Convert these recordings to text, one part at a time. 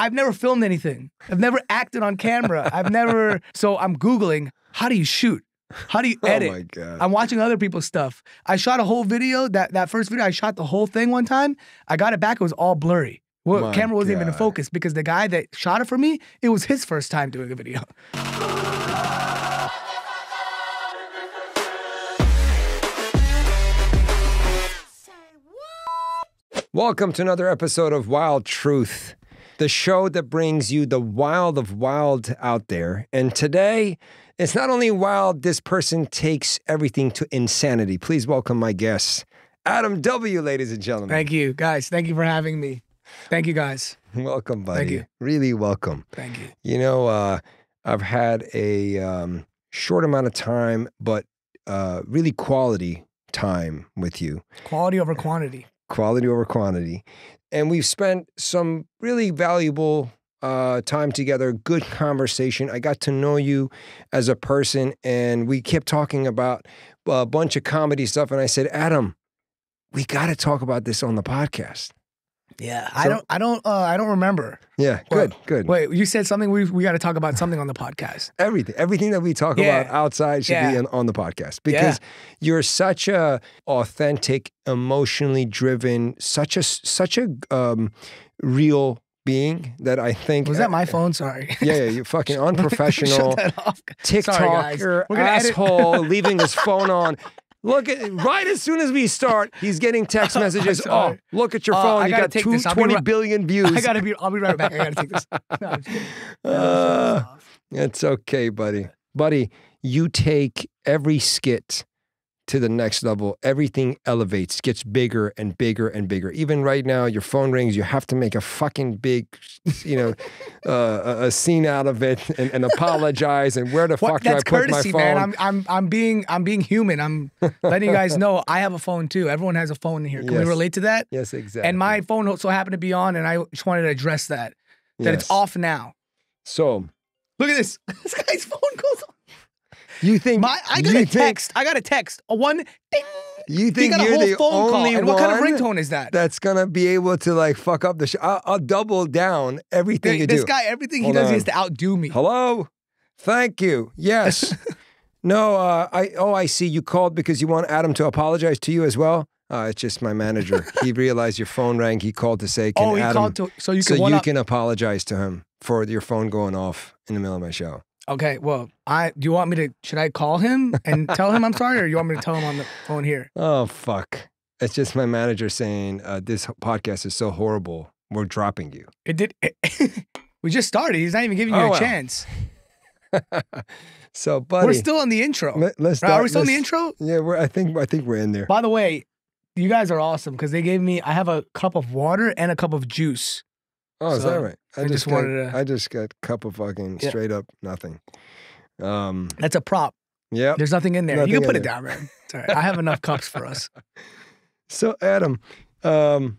I've never filmed anything. I've never acted on camera. I've never. So I'm googling how do you shoot. How do you edit? Oh my god. I'm watching other people's stuff. I shot a whole video. That that first video, I shot the whole thing one time. I got it back. It was all blurry. Well, My camera wasn't even in focus because the guy that shot it for me, it was his first time doing a video. Welcome to another episode of Wild Truth, the show that brings you the wild of wild out there. And today, it's not only wild, this person takes everything to insanity. Please welcome my guest, Adam W., ladies and gentlemen. Thank you, guys. Thank you for having me. Thank you, guys. welcome, buddy. Thank you. Really welcome. Thank you. You know, uh, I've had a um, short amount of time, but uh, really quality time with you. Quality over quantity. quality over quantity. And we've spent some really valuable uh, time together, good conversation. I got to know you as a person, and we kept talking about a bunch of comedy stuff. And I said, Adam, we got to talk about this on the podcast. Yeah. I don't. I don't. Uh, I don't remember. Yeah, good, good. Wait, you said something. We we got to talk about something on the podcast. Everything, everything that we talk Yeah. about outside should be Yeah. in, on the podcast because you're such a authentic, emotionally driven, such a such a um, real being that I think Was that my phone? Sorry. Yeah, yeah, you're fucking unprofessional. Shut off. Sorry, guys. TikToker, We're gonna edit- asshole, leaving his phone on. Look at right as soon as we start, he's getting text messages. oh, look at your Oh, phone. I You take two. 20 right- billion views. I gotta be. I'll be right back. I gotta take this. No, I'm just kidding. Uh, it's okay, buddy. Buddy, you take every skit to the next level. Everything elevates, gets bigger and bigger and bigger. Even right now, your phone rings. You have to make a fucking big, you know, uh, a, scene out of it and, and apologize. And where the What? fuck do I That's put my courtesy, phone? man. I'm I'm I'm being I'm being human. I'm letting you guys know I have a phone too. Everyone has a phone in here. Can Yes. we relate to that? yes, exactly. And my phone so happened to be on, and I just wanted to address that. That Yes. it's off now. So Look at this. This guy's phone goes on. You think My I got you a text. I got a text. A one. Ding. You He think got a you're whole the phone call. only And what kind of one ringtone is that? that's gonna be able to like fuck up the show? I'll, I'll double down everything you this do. This guy, everything he Hold does, he has to outdo me. Hello? Thank you. Yes. no, uh, I oh I see you called because you want Adam to apologize to you as well. Uh, it's just my manager. he realized your phone rang. He called to say, "Can oh, he Adam?" to so you so can one you can apologize to him for your phone going off in the middle of my show. Okay, well, I do you want me to? Should I call him and tell him I'm sorry, or you want me to tell him on the phone here? Oh fuck! It's just my manager saying uh, this podcast is so horrible. We're dropping you. It did. we just started. He's not even giving you Oh, a well. chance. so, buddy, We're still on the intro. let, us Right, Are we still on the intro? Yeah, we're. I think. I think we're in there. By the way, you guys are awesome because they gave me. I have a cup of water and a cup of juice. Oh, is that right? I just got, wanted to- I just got a cup of fucking Yeah. straight up nothing. Um. That's a prop. Yeah. There's nothing in there. Nothing you can put it there. down, man. It's all right. I have enough cups for us. So Adam, um,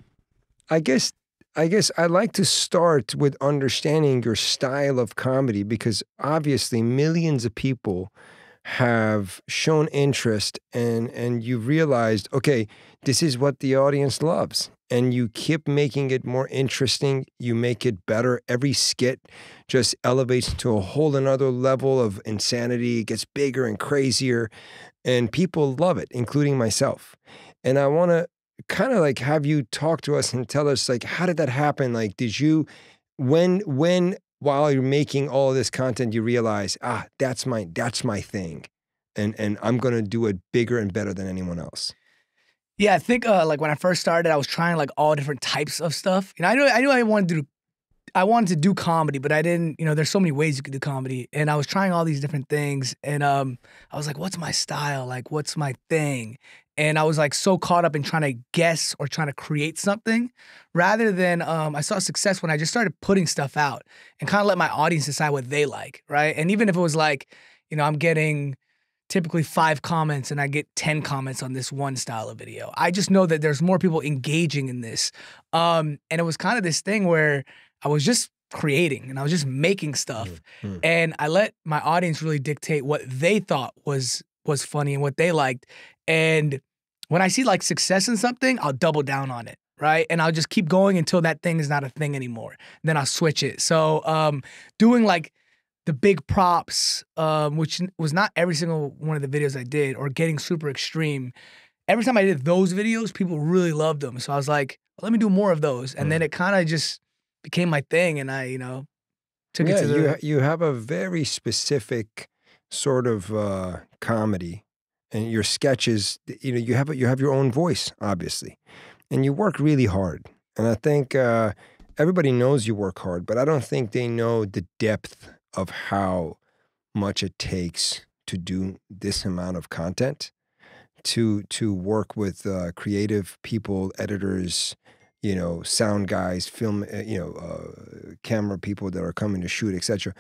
I guess I guess I'd like to start with understanding your style of comedy because obviously millions of people have shown interest and and you've realized okay this is what the audience loves and you keep making it more interesting you make it better. Every skit just elevates to a whole another level of insanity. It gets bigger and crazier and people love it including myself. And i want to kind of like have you talk to us and tell us like how did that happen? Like did you when when while you're making all this content you realize ah that's my that's my thing and and i'm to do it bigger and better than anyone else Yeah, I think uh, like when I first started, I was trying like all different types of stuff. You know, I knew I knew I wanted to do, I wanted to do comedy, but I didn't. You know, there's so many ways you could do comedy, and I was trying all these different things, and um, I was like, what's my style? Like, what's my thing? And I was like so caught up in trying to guess or trying to create something, rather than um, I saw success when I just started putting stuff out and kind of let my audience decide what they like, right? And even if it was like, you know, I'm getting typically five comments and I get 10 comments on this one style of video. I just know that there's more people engaging in this. Um, and it was kind of this thing where I was just creating and I was just making stuff. Mhm. And I let my audience really dictate what they thought was was funny and what they liked. And when I see like success in something, I'll double down on it. right? And I'll just keep going until that thing is not a thing anymore. Then I'll switch it. So um, doing like the big props, um, which was not every single one of the videos I did, or getting super extreme. Every time I did those videos, people really loved them. So I was like, let me do more of those. And Mm. then it kind of just became my thing. And I, you know, took yeah, it to the. you you have a very specific sort of uh, comedy, and your sketches. You know, you have a, you have your own voice, obviously, and you work really hard. And I think uh, everybody knows you work hard, but I don't think they know the depth of how much it takes to do this amount of content, to to work with uh, creative people, editors, you know, sound guys, film, uh, you know, uh, camera people that are coming to shoot, etc.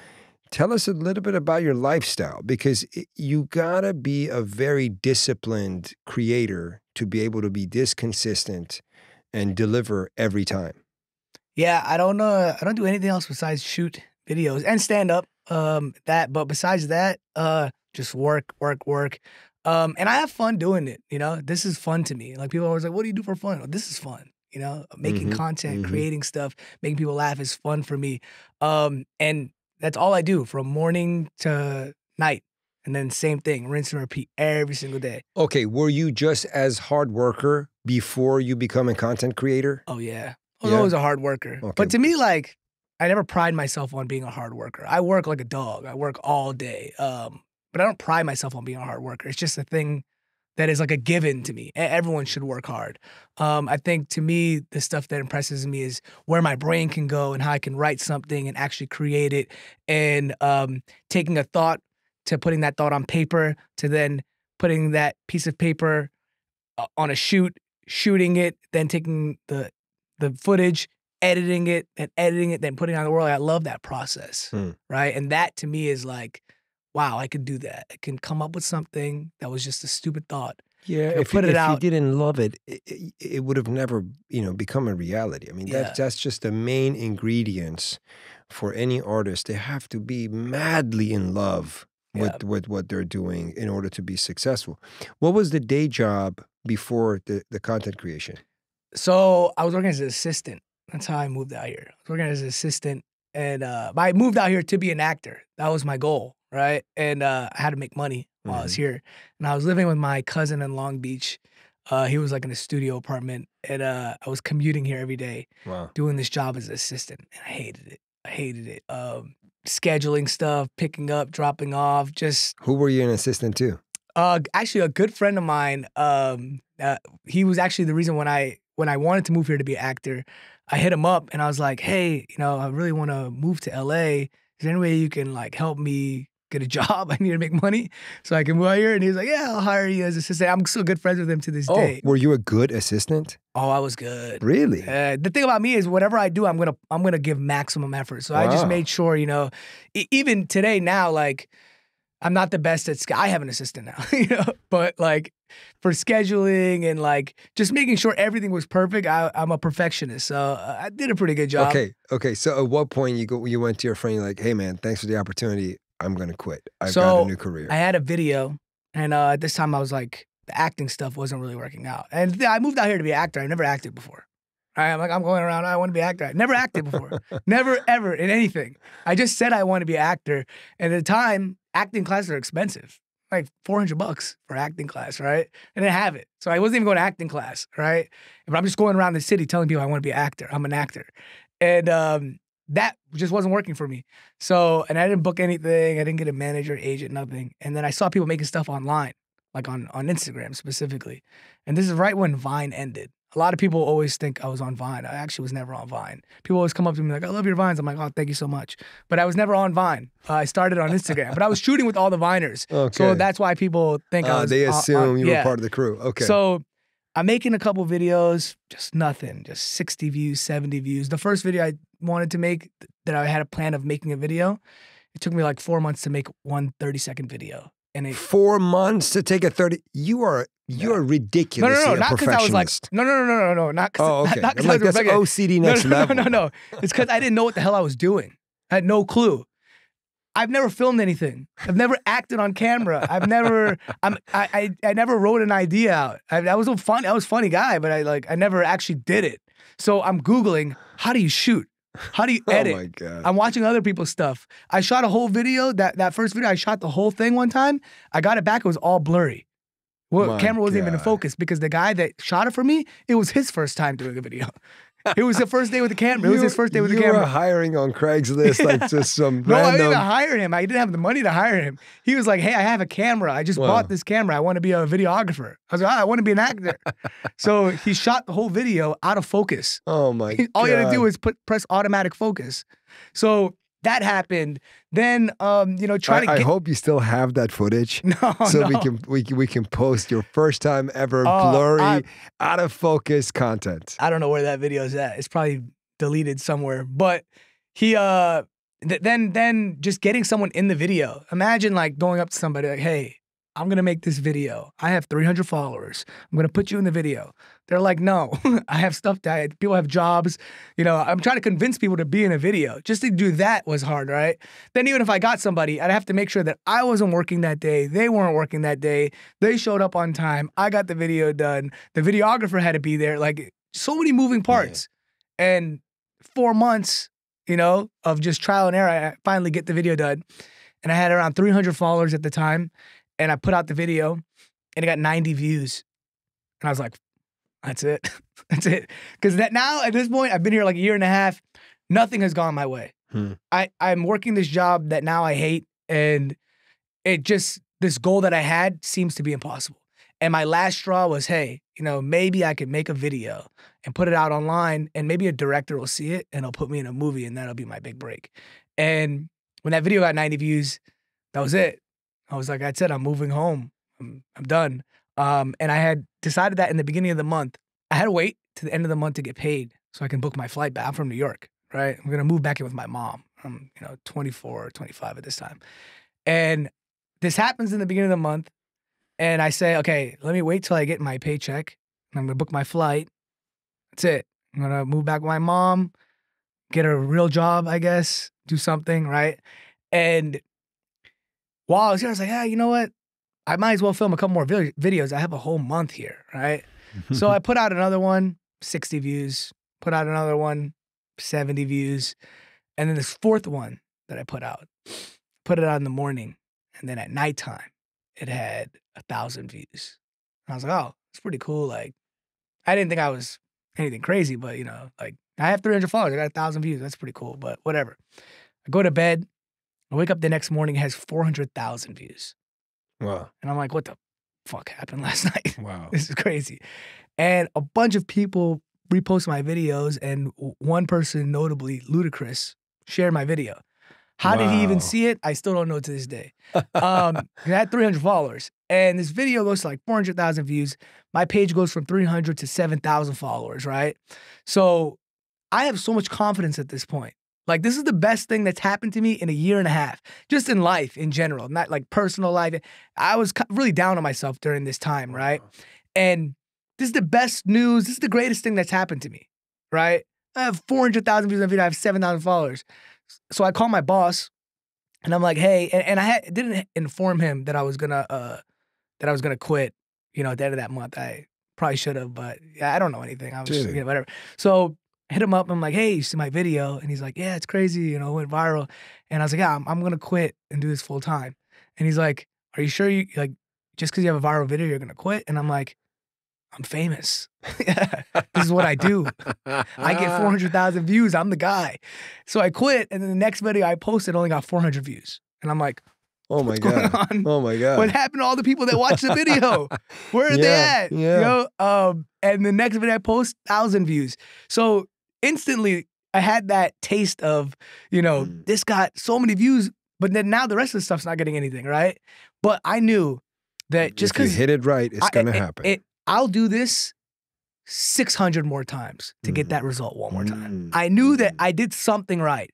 Tell us a little bit about your lifestyle because it, you gotta be a very disciplined creator to be able to be this consistent and deliver every time. Yeah, I don't know. I don't do anything else besides shoot videos and stand up. Um, that, but besides that, uh, just work, work, work. Um, and I have fun doing it. You know, this is fun to me. Like people are always like, "What do you do for fun?" Well, this is fun. You know, making Mhm, content, mhm. creating stuff, making people laugh is fun for me. Um, and that's all I do from morning to night. And then same thing, rinse and repeat every single day. Okay, were you just as hard worker before you become a content creator? Oh yeah. I was Yeah? always a hard worker. Okay. But to me, like, I never pride myself on being a hard worker. I work like a dog. I work all day. Um, but I don't pride myself on being a hard worker. It's just a thing that is like a given to me. Everyone should work hard. Um, I think to me, the stuff that impresses me is where my brain can go and how I can write something and actually create it, and um, taking a thought to putting that thought on paper to then putting that piece of paper uh, on a shoot, shooting it, then taking the the footage, editing it, and editing it, then putting it on the world. I love that process, Hmm. right? And that to me is like, wow, I could do that. I can come up with something that was just a stupid thought. Yeah, if, put you, it if out. you didn't love it, it, it, it would have never, you know, become a reality. I mean, Yeah. that's that's just the main ingredients for any artist. They have to be madly in love with Yeah. with what they're doing in order to be successful. What was the day job before the, the content creation? So I was working as an assistant. That's how I moved out here. I was working as an assistant, and uh, but I moved out here to be an actor. That was my goal, right? And uh, I had to make money while I was here. And I was living with my cousin in Long Beach. Uh, he was like in a studio apartment, and uh, I was commuting here every day, Wow. doing this job as an assistant, and I hated it. I hated it. Um, scheduling stuff, picking up, dropping off, just Who were you an assistant to? uh, actually, a good friend of mine. Um, uh, he was actually the reason when I when I wanted to move here to be an actor. I hit him up and I was like, "Hey, you know, I really want to move to LA. Is there any way you can like help me get a job? I need to make money so I can move out here." And he was like, "Yeah, I'll hire you as assistant." I'm still good friends with him to this Oh, day. were you a good assistant? Oh, I was good. Really? Uh, the thing about me is whatever I do, I'm gonna I'm gonna give maximum effort. So I just made sure, you know, e- even today now, like I'm not the best at. I have an assistant now, you know, but like for scheduling and like just making sure everything was perfect, I, I'm a perfectionist, so uh, I did a pretty good job. Okay, okay. So at what point you go? You went to your friend. You're like, "Hey, man, thanks for the opportunity. I'm gonna quit. I've got a new career." I had a video, and uh, at this time I was like, the acting stuff wasn't really working out, and I moved out here to be an actor. I never acted before. Right, I'm like, I'm going around. I want to be an actor. I never acted before. never ever in anything. I just said I want to be an actor, and at the time, acting classes are expensive, like 400 bucks for acting class, right? I didn't have it, so I wasn't even going to acting class, right? But I'm just going around the city telling people I want to be an actor. I'm an actor, and um, that just wasn't working for me. So, and I didn't book anything. I didn't get a manager, agent, nothing. And then I saw people making stuff online, like on on Instagram specifically. And this is right when Vine ended. A lot of people always think I was on Vine. I actually was never on Vine. People always come up to me like, "I love your vines." I'm like, "Oh, thank you so much." But I was never on Vine. Uh, I started on Instagram, but I was shooting with all the Viners, okay. so that's why people think I Uh, was. they on- on- assume you yeah. were part of the crew. Okay. So I'm making a couple videos, just nothing, just 60 views, 70 views. The first video I wanted to make that I had a plan of making a video, it took me like four months to make one 30 second video. And it Four months to take a thirty. You are you are no, ridiculous. no, no, no, not because I was like, no, no, no, no, no, no, not because oh, okay. not 'cause I'm I like was that's OCD no, next no, level. No, no, no. It's because I didn't know what the hell I was doing. I had no clue. I've never filmed anything. I've never acted on camera. I've never. I'm. I. I, I never wrote an idea out. I, I was a fun. I was a funny guy, but I like. I never actually did it. So I'm Googling, how do you shoot? How do you oh edit? Oh my god. I'm watching other people's stuff. I shot a whole video. That that first video, I shot the whole thing one time. I got it back. It was all blurry. Well, My camera wasn't even in focus because the guy that shot it for me, it was his first time doing a video. It was the first day with the camera. It was his first day with the camera. you were hiring on Craigslist like just some No, I random. didn't hire him. I didn't have the money to hire him. He was like, "Hey, I have a camera. I just Wow. bought this camera. I want to be a videographer." I was like, "Ah, "I want to be an actor." so he shot the whole video out of focus. oh my god. All you had to do is put press automatic focus. So that happened. Then, um, you know, try I, to I hope you still have that footage. no, so we no. can we can we can post your first time ever Oh, blurry, I- out of focus content. I don't know where that video is at. It's probably deleted somewhere. But he uh th- then then just getting someone in the video. Imagine like going up to somebody like, "Hey, I'm going to make this video. I have 300 followers. I'm going to put you in the video." They're like, "No. I have stuff that people have jobs. You know, I'm trying to convince people to be in a video. Just to do that was hard, right? Then even if I got somebody, I'd have to make sure that I wasn't working that day. They weren't working that day. They showed up on time. I got the video done. The videographer had to be there. Like so many moving parts. And four months, you know, of just trial and error, I finally get the video done. And I had around 300 followers at the time. And I put out the video and it got 90 views. And I was like, that's it. that's it. Because that now at this point, I've been here like a year and a half. Nothing has gone my way. Hmm. I, I'm working this job that now I hate. And it just, this goal that I had seems to be impossible. And my last straw was, hey, you know, maybe I could make a video and put it out online and maybe a director will see it and he'll put me in a movie and that'll be my big break. And when that video got 90 views, that was it. I was like, I said, I'm moving home. I'm, I'm done. Um, and I had decided that in the beginning of the month. I had to wait to the end of the month to get paid so I can book my flight back. I'm from New York, right? I'm gonna move back in with my mom. I'm, you know, 24 or 25 at this time. And this happens in the beginning of the month. And I say, okay, let me wait till I get my paycheck. I'm gonna book my flight. That's it. I'm gonna move back with my mom, get a real job, I guess, do something, right? And while I was here, I was like, ah, you know what? I might as well film a couple more vid- videos. I have a whole month here, right? so I put out another one, 60 views, put out another one, 70 views. And then this fourth one that I put out, put it out in the morning. And then at nighttime, it had a thousand views. And I was like, oh, it's pretty cool. Like, I didn't think I was anything crazy, but you know, like I have 300 followers, I got a thousand views. That's pretty cool, but whatever. I go to bed, I wake up the next morning, it has 400,000 views. wow. And I'm like, what the fuck happened last night? Wow. this is crazy. And a bunch of people repost my videos, and one person, notably Ludacris, shared my video. How did he even see it? I still don't know to this day. Um, I had 300 followers, and this video goes to like 400,000 views. My page goes from 300 to 7,000 followers, right? So I have so much confidence at this point. Like this is the best thing that's happened to me in a year and a half, just in life in general, not like personal life. I was really down on myself during this time, right? And this is the best news. This is the greatest thing that's happened to me, right? I have 400,000 views on video. I have 7,000 followers. So I call my boss and I'm like, hey, and, and I had, didn't inform him that I was gonna, uh, that I was gonna quit, you know, at the end of that month. I probably should have, but yeah, I don't know anything. I was just, Dude. you know, whatever. So hit him up. I'm like, hey, you see my video? And he's like, yeah, it's crazy. You know, it went viral. And I was like, yeah, I'm, I'm gonna quit and do this full time. And he's like, are you sure you like just because you have a viral video, you're gonna quit? And I'm like, I'm famous. this is what I do. I get 400,000 views. I'm the guy. So I quit. And then the next video I posted only got 400 views. And I'm like, Oh my what's going god. on? Oh my god. What happened to all the people that watched the video? Where are they at? yeah. You know? Um, and the next video I post, thousand views. So instantly I had that taste of, you know, Mm. this got so many views, but then now the rest of the stuff's not getting anything, right? But I knew that just if you because hit it right, it's I- gonna it- happen. It, I'll do this 600 more times to get Mhm. that result one more time. Mm, I knew that mm. I did something right.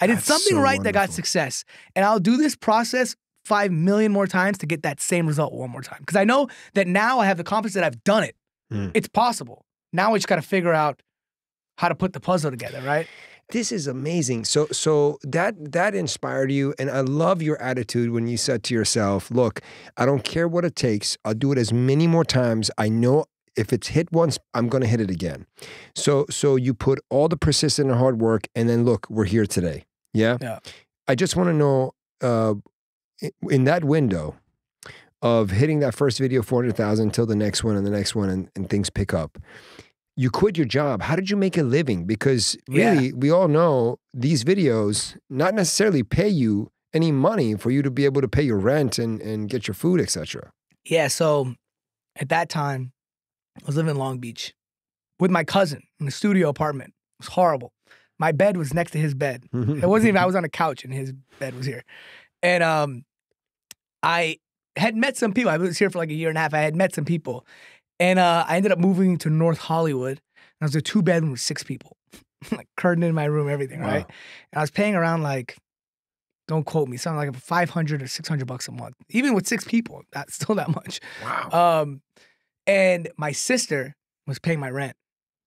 I did That's something so right that got success. And I'll do this process 5 million more times to get that same result one more time. Because I know that now I have the confidence that I've done it. Mm. It's possible. Now we just got to figure out how to put the puzzle together, right? This is amazing. So so that that inspired you and I love your attitude when you said to yourself, look, I don't care what it takes. I'll do it as many more times. I know if it's hit once, I'm going to hit it again. So so you put all the persistent and hard work, and then look, we're here today. Yeah. Yeah. I just want to know, uh, in that window of hitting that first video 400,000 until the next one and the next one, and, and things pick up. You quit your job. How did you make a living? Because Yeah. really, we all know these videos not necessarily pay you any money for you to be able to pay your rent and, and get your food, etc. Yeah, so at that time, I was living in Long Beach with my cousin in a studio apartment. It was horrible. My bed was next to his bed. It wasn't even. I was on a couch and his bed was here, and um, I had met some people. I was here for like a year and a half. I had met some people, and uh, I ended up moving to North Hollywood. And I was a two bedroom with six people, like curtain in my room, everything, right? And I was paying around like, don't quote me, something like five hundred or six hundred bucks a month, even with six people. That's still that much. Wow. Um, and my sister was paying my rent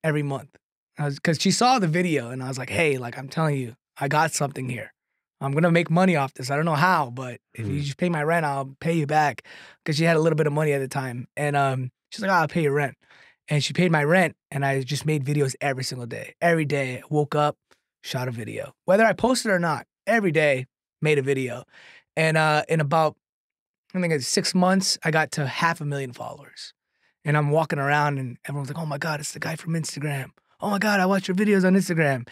every month. Because she saw the video and I was like, hey, like I'm telling you, I got something here. I'm gonna make money off this. I don't know how, but if you Mm. just pay my rent, I'll pay you back. Because she had a little bit of money at the time, and um, she's like, oh, I'll pay your rent. And she paid my rent, and I just made videos every single day. Every day, woke up, shot a video, whether I posted or not. Every day, made a video, and uh, in about I think it's six months, I got to half a million followers. And I'm walking around and everyone's like, oh my God, it's the guy from Instagram. Oh my God, I watch your videos on Instagram.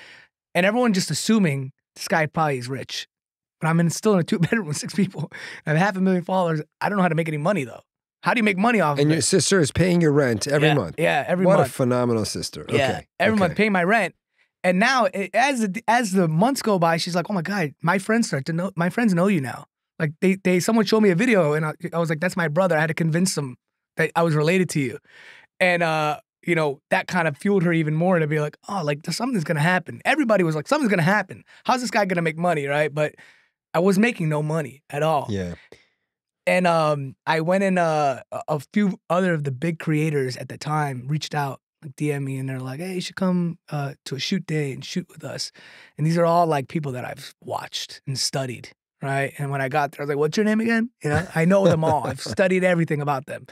And everyone just assuming this guy probably is rich. But I'm in, still in a two bedroom with six people. I have half a million followers. I don't know how to make any money though. How do you make money off and of your sister is paying your rent every yeah, month. Yeah, every what month. What a phenomenal sister. Yeah, Okay. every month paying my rent. And now, as the as the months go by, she's like, "Oh my god, my friends start to know. My friends know you now. Like they they someone showed me a video, and I, I was like, that's my brother. I had to convince them that I was related to you, and uh, you know that kind of fueled her even more to be like, oh, like something's gonna happen. Everybody was like, something's gonna happen. How's this guy gonna make money, right? But I was making no money at all. Yeah. And um, I went in. Uh, a- few other of the big creators at the time reached out, like DM me, and they're like, "Hey, you should come uh, to a shoot day and shoot with us." And these are all like people that I've watched and studied, right? And when I got there, I was like, "What's your name again?" You know, I know them all. I've studied everything about them.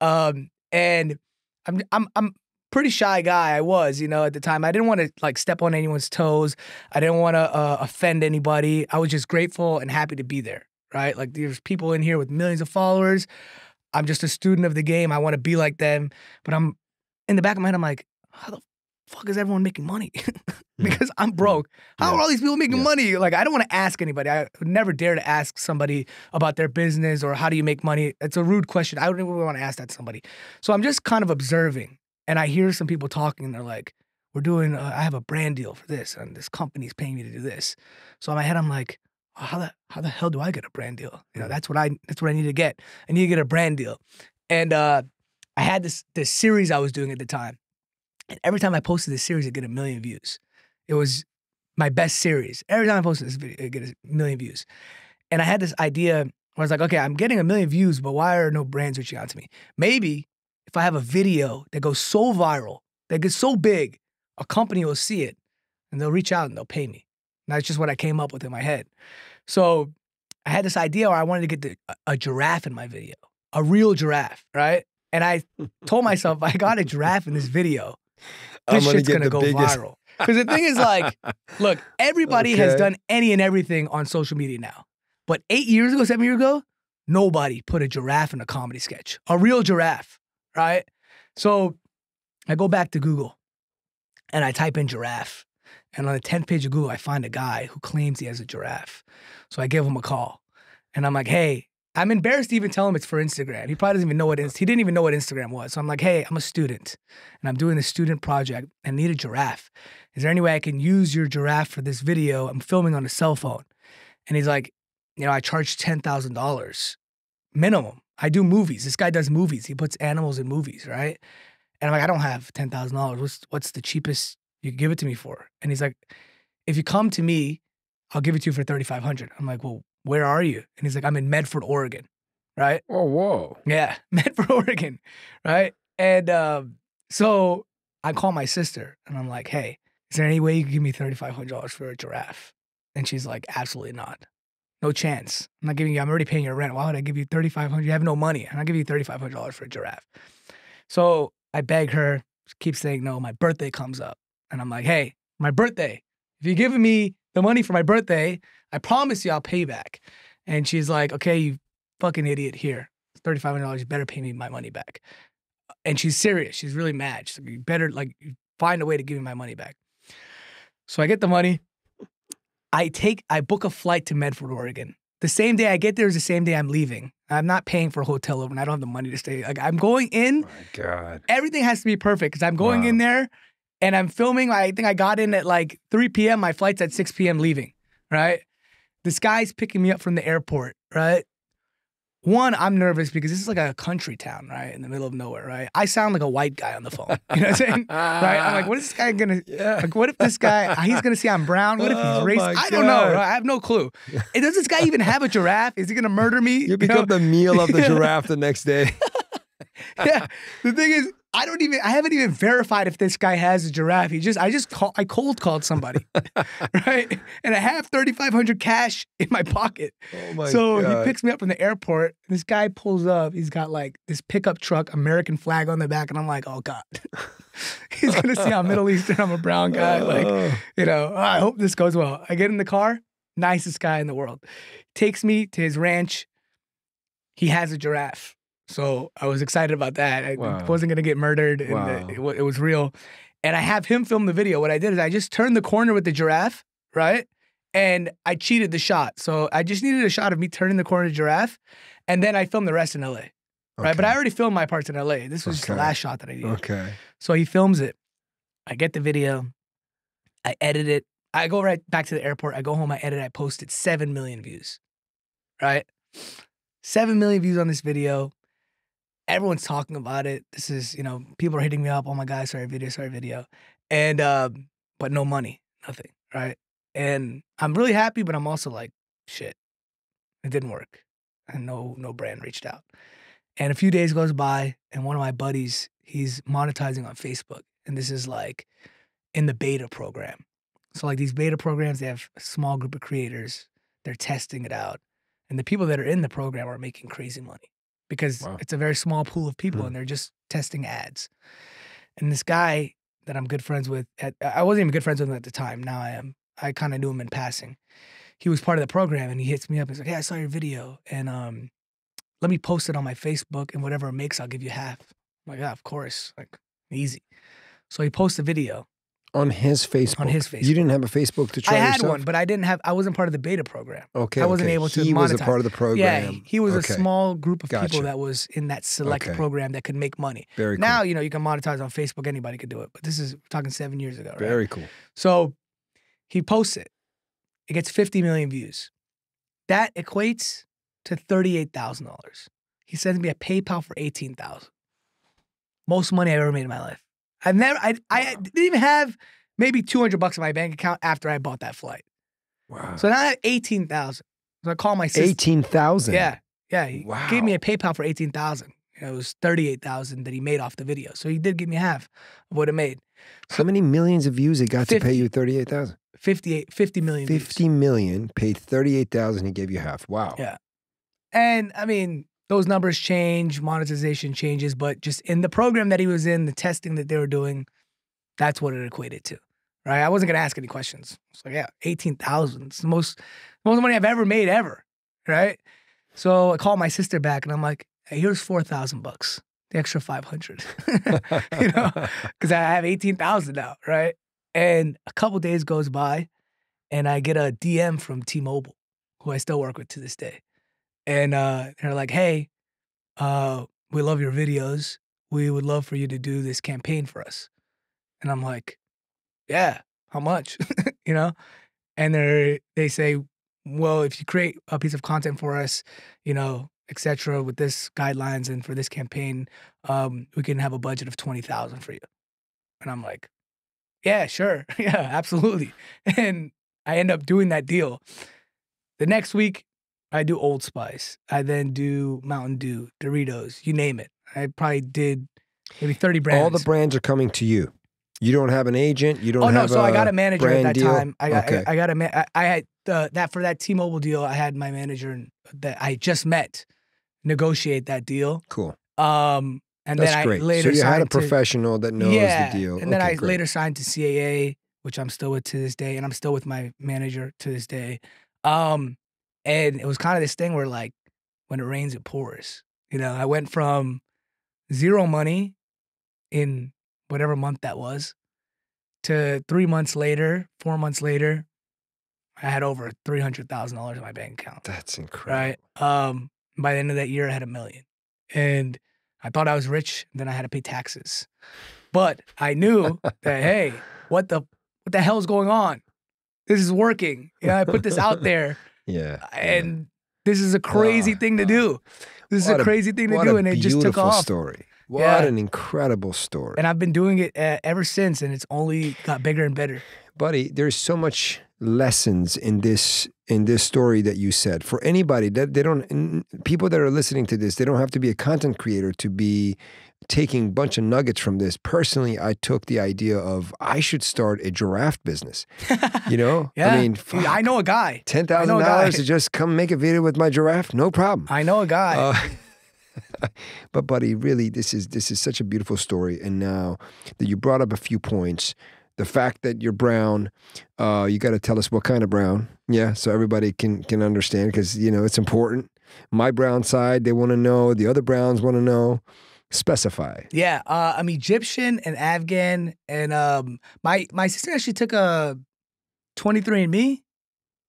Um, and I'm I'm I'm pretty shy guy. I was, you know, at the time. I didn't want to like step on anyone's toes. I didn't want to uh, offend anybody. I was just grateful and happy to be there. Right? Like there's people in here with millions of followers. I'm just a student of the game. I want to be like them. But I'm in the back of my head. I'm like, how the fuck is everyone making money? because I'm broke. How Yeah. are all these people making Yeah. money? Like I don't want to ask anybody. I would never dare to ask somebody about their business or how do you make money. It's a rude question. I don't even want to ask that to somebody. So I'm just kind of observing, and I hear some people talking, and they're like, "We're doing. Uh, I have a brand deal for this, and this company's paying me to do this." So in my head, I'm like, oh, "How the how the hell do I get a brand deal? You know, that's what I that's what I need to get. I need to get a brand deal." And uh, I had this this series I was doing at the time, and every time I posted this series, it get a million views. It was my best series. Every time I posted this video, it get a million views. And I had this idea where I was like, okay, I'm getting a million views, but why are no brands reaching out to me? Maybe if I have a video that goes so viral, that gets so big, a company will see it and they'll reach out and they'll pay me. That's just what I came up with in my head. So I had this idea where I wanted to get the, a, giraffe in my video, a real giraffe, right? And I told myself, I got a giraffe in this video. This gonna shit's gonna go biggest- viral. Because the thing is, like, look, everybody has done any and everything on social media now. But eight years ago, seven years ago, nobody put a giraffe in a comedy sketch, a real giraffe, right? So I go back to Google and I type in giraffe. And on the 10th page of Google, I find a guy who claims he has a giraffe. So I give him a call and I'm like, hey, I'm embarrassed to even tell him it's for Instagram. He probably doesn't even know what Inst- he didn't even know what Instagram was. So I'm like, hey, I'm a student and I'm doing this student project and need a giraffe. Is there any way I can use your giraffe for this video? I'm filming on a cell phone. And he's like, you know, I charge ten thousand dollars minimum. I do movies. This guy does movies. He puts animals in movies, right? And I'm like, I don't have ten thousand dollars. What's what's the cheapest you give it to me for? And he's like, if you come to me, I'll give it to you for thirty five hundred. I'm like, well, where are you? And he's like, I'm in Medford, Oregon, right? Oh, whoa. Yeah, Medford, Oregon, right? And um, so I call my sister and I'm like, hey, is there any way you can give me $3,500 for a giraffe? And she's like, absolutely not. No chance. I'm not giving you, I'm already paying your rent. Why would I give you 3500 You have no money. And I'm not giving you $3,500 for a giraffe. So I beg her, she keeps saying no. My birthday comes up, and I'm like, hey, my birthday. If you're giving me the money for my birthday, I promise you I'll pay back. And she's like, okay, you fucking idiot. Here, thirty five hundred dollars. You better pay me my money back. And she's serious. She's really mad. She's like, you better like find a way to give me my money back. So I get the money. I take, I book a flight to Medford, Oregon. The same day I get there is the same day I'm leaving. I'm not paying for a hotel overnight. I don't have the money to stay. Like I'm going in. My God. Everything has to be perfect because I'm going Wow. in there and I'm filming. I think I got in at like 3 p.m. My flight's at 6 p.m. leaving. Right. This guy's picking me up from the airport. Right. One, I'm nervous because this is like a country town, right, in the middle of nowhere, right? I sound like a white guy on the phone. You know what I'm saying? right? I'm like, what is this guy gonna? Yeah. Like, what if this guy? He's gonna see I'm brown. What if he's Oh, racist? I don't know. Right? I have no clue. And does this guy even have a giraffe? Is he gonna murder me? You know? become the meal of the giraffe the next day. yeah. The thing is, I don't even I haven't even verified if this guy has a giraffe. He just I just call I cold called somebody. right? And I have 3500 cash in my pocket. Oh my so God. he picks me up from the airport. This guy pulls up. He's got like this pickup truck, American flag on the back, and I'm like, oh God. He's gonna see I'm Middle Eastern, I'm a brown guy. Like, Oh. you know, "Oh, I hope this goes well. I get in the car, nicest guy in the world. Takes me to his ranch. He has a giraffe. So I was excited about that. I Wow. wasn't going to get murdered. And Wow. it, it it was real. And I have him film the video. What I did is I just turned the corner with the giraffe, right? And I cheated the shot. So I just needed a shot of me turning the corner the giraffe. And then I filmed the rest in LA, right? But I already filmed my parts in LA. This was just the last shot that I did. Okay. So he films it. I get the video. I edit it. I go right back to the airport. I go home. I edit. I post it. Seven million views. Right? Seven million views on this video. Everyone's talking about it. This is, you know, people are hitting me up. Oh my God, sorry video, sorry video. And, um, but no money, nothing. Right? And I'm really happy, but I'm also like, shit, it didn't work. And no, no brand reached out. And a few days goes by, and one of my buddies, he's monetizing on Facebook. And this is like in the beta program. So, like these beta programs, they have a small group of creators, they're testing it out. And the people that are in the program are making crazy money because Wow. it's a very small pool of people Mm. and they're just testing ads. And this guy that I'm good friends with, at, I wasn't even good friends with him at the time. Now I am. I kind of knew him in passing. He was part of the program and he hits me up. He's like, Hey, I saw your video and um, let me post it on my Facebook and whatever it makes, I'll give you half. I'm like, yeah, of course. Like, easy. So he posts a video. On his Facebook. On his Facebook. You didn't have a Facebook to try I had yourself? one, but I didn't have, I wasn't part of the beta program. Okay. I wasn't okay. able to He was a part of the program. Yeah, he- was Okay. a small group of Gotcha. people that was in that select Okay. program that could make money. Very cool. Now, you know, you can monetize on Facebook, anybody could do it. But this is talking seven years ago, right? Very cool. So he posts it. It gets 50 million views. That equates to $38,000. He sends me a PayPal for 18000 Most money I've ever made in my life. I've never, I, I didn't even have maybe 200 bucks in my bank account after I bought that flight. Wow. So now I have 18000 So I call my sister. 18,000. Yeah. Yeah. He Wow. gave me a PayPal for 18000 It was 38000 that he made off the video. So he did give me half of what it made. How many millions of views it got to pay 50. you 38,000? 58, 50 million views. 50 million, paid 38,000, he gave you half. Wow. Yeah. And I mean, those numbers change, monetization changes, but just in the program that he was in, the testing that they were doing, that's what it equated to. Right. I wasn't gonna ask any questions. It's like, yeah, 18,000. It's the most most money I've ever made ever. Right. So I called my sister back and I'm like, hey, here's four thousand bucks. The extra five hundred. you know, because I have 18,000 now, right? And a couple days goes by and I get a DM from T-Mobile, who I still work with to this day. And uh, they're like, hey, uh, we love your videos. We would love for you to do this campaign for us. And I'm like, yeah, how much? you know? And they they say, well, if you create a piece of content for us, you know, etc., with this guidelines and for this campaign, um, we can have a budget of 20,000 for you. And I'm like, yeah, sure. yeah, absolutely. And I end up doing that deal. The next week, I do Old Spice. I then do Mountain Dew, Doritos, you name it. I probably did maybe 30 brands. All the brands are coming to you. You don't have an agent. You don't have. oh no, so I got a manager at that deal? time. I got Okay. I, I got a ma- I, I had uh, that for that T-Mobile deal. I had my manager and that I just met negotiate that deal. Cool. Um, And That's then I great. later so you had a signed to- professional that knows yeah, the deal. and then Okay, I great. later signed to CAA, which I'm still with to this day, and I'm still with my manager to this day. Um, and it was kind of this thing where like when it rains, it pours. You know, I went from zero money in whatever month that was to three months later, four months later, I had over three hundred thousand dollars in my bank account. That's incredible. Right. Um, by the end of that year, I had a million, and I thought I was rich. Then I had to pay taxes, but I knew that hey, what the what the hell's going on? This is working. You know, I put this out there, Yeah. yeah. and this is a crazy Wow, thing to wow. do. This What is a- crazy thing to do, and it just took off. story. What Yeah. an incredible story. And I've been doing it uh, ever since, and it's only got bigger and better. buddy there's so much lessons in this in this story that you said for anybody that they don't people that are listening to this they don't have to be a content creator to be taking a bunch of nuggets from this personally i took the idea of i should start a giraffe business you know Yeah, i mean Dude, I know a guy. $10000 I know a guy. to just come make a video with my giraffe no problem I know a guy. uh, but buddy, really, this is this is such a beautiful story. And now that you brought up a few points, the fact that you're brown, uh, you got to tell us what kind of brown. Yeah, so everybody can can understand because you know it's important. My brown side, they want to know. The other browns want to know. Specify. Yeah, uh, I'm Egyptian and Afghan, and um, my my sister actually took a 23andMe.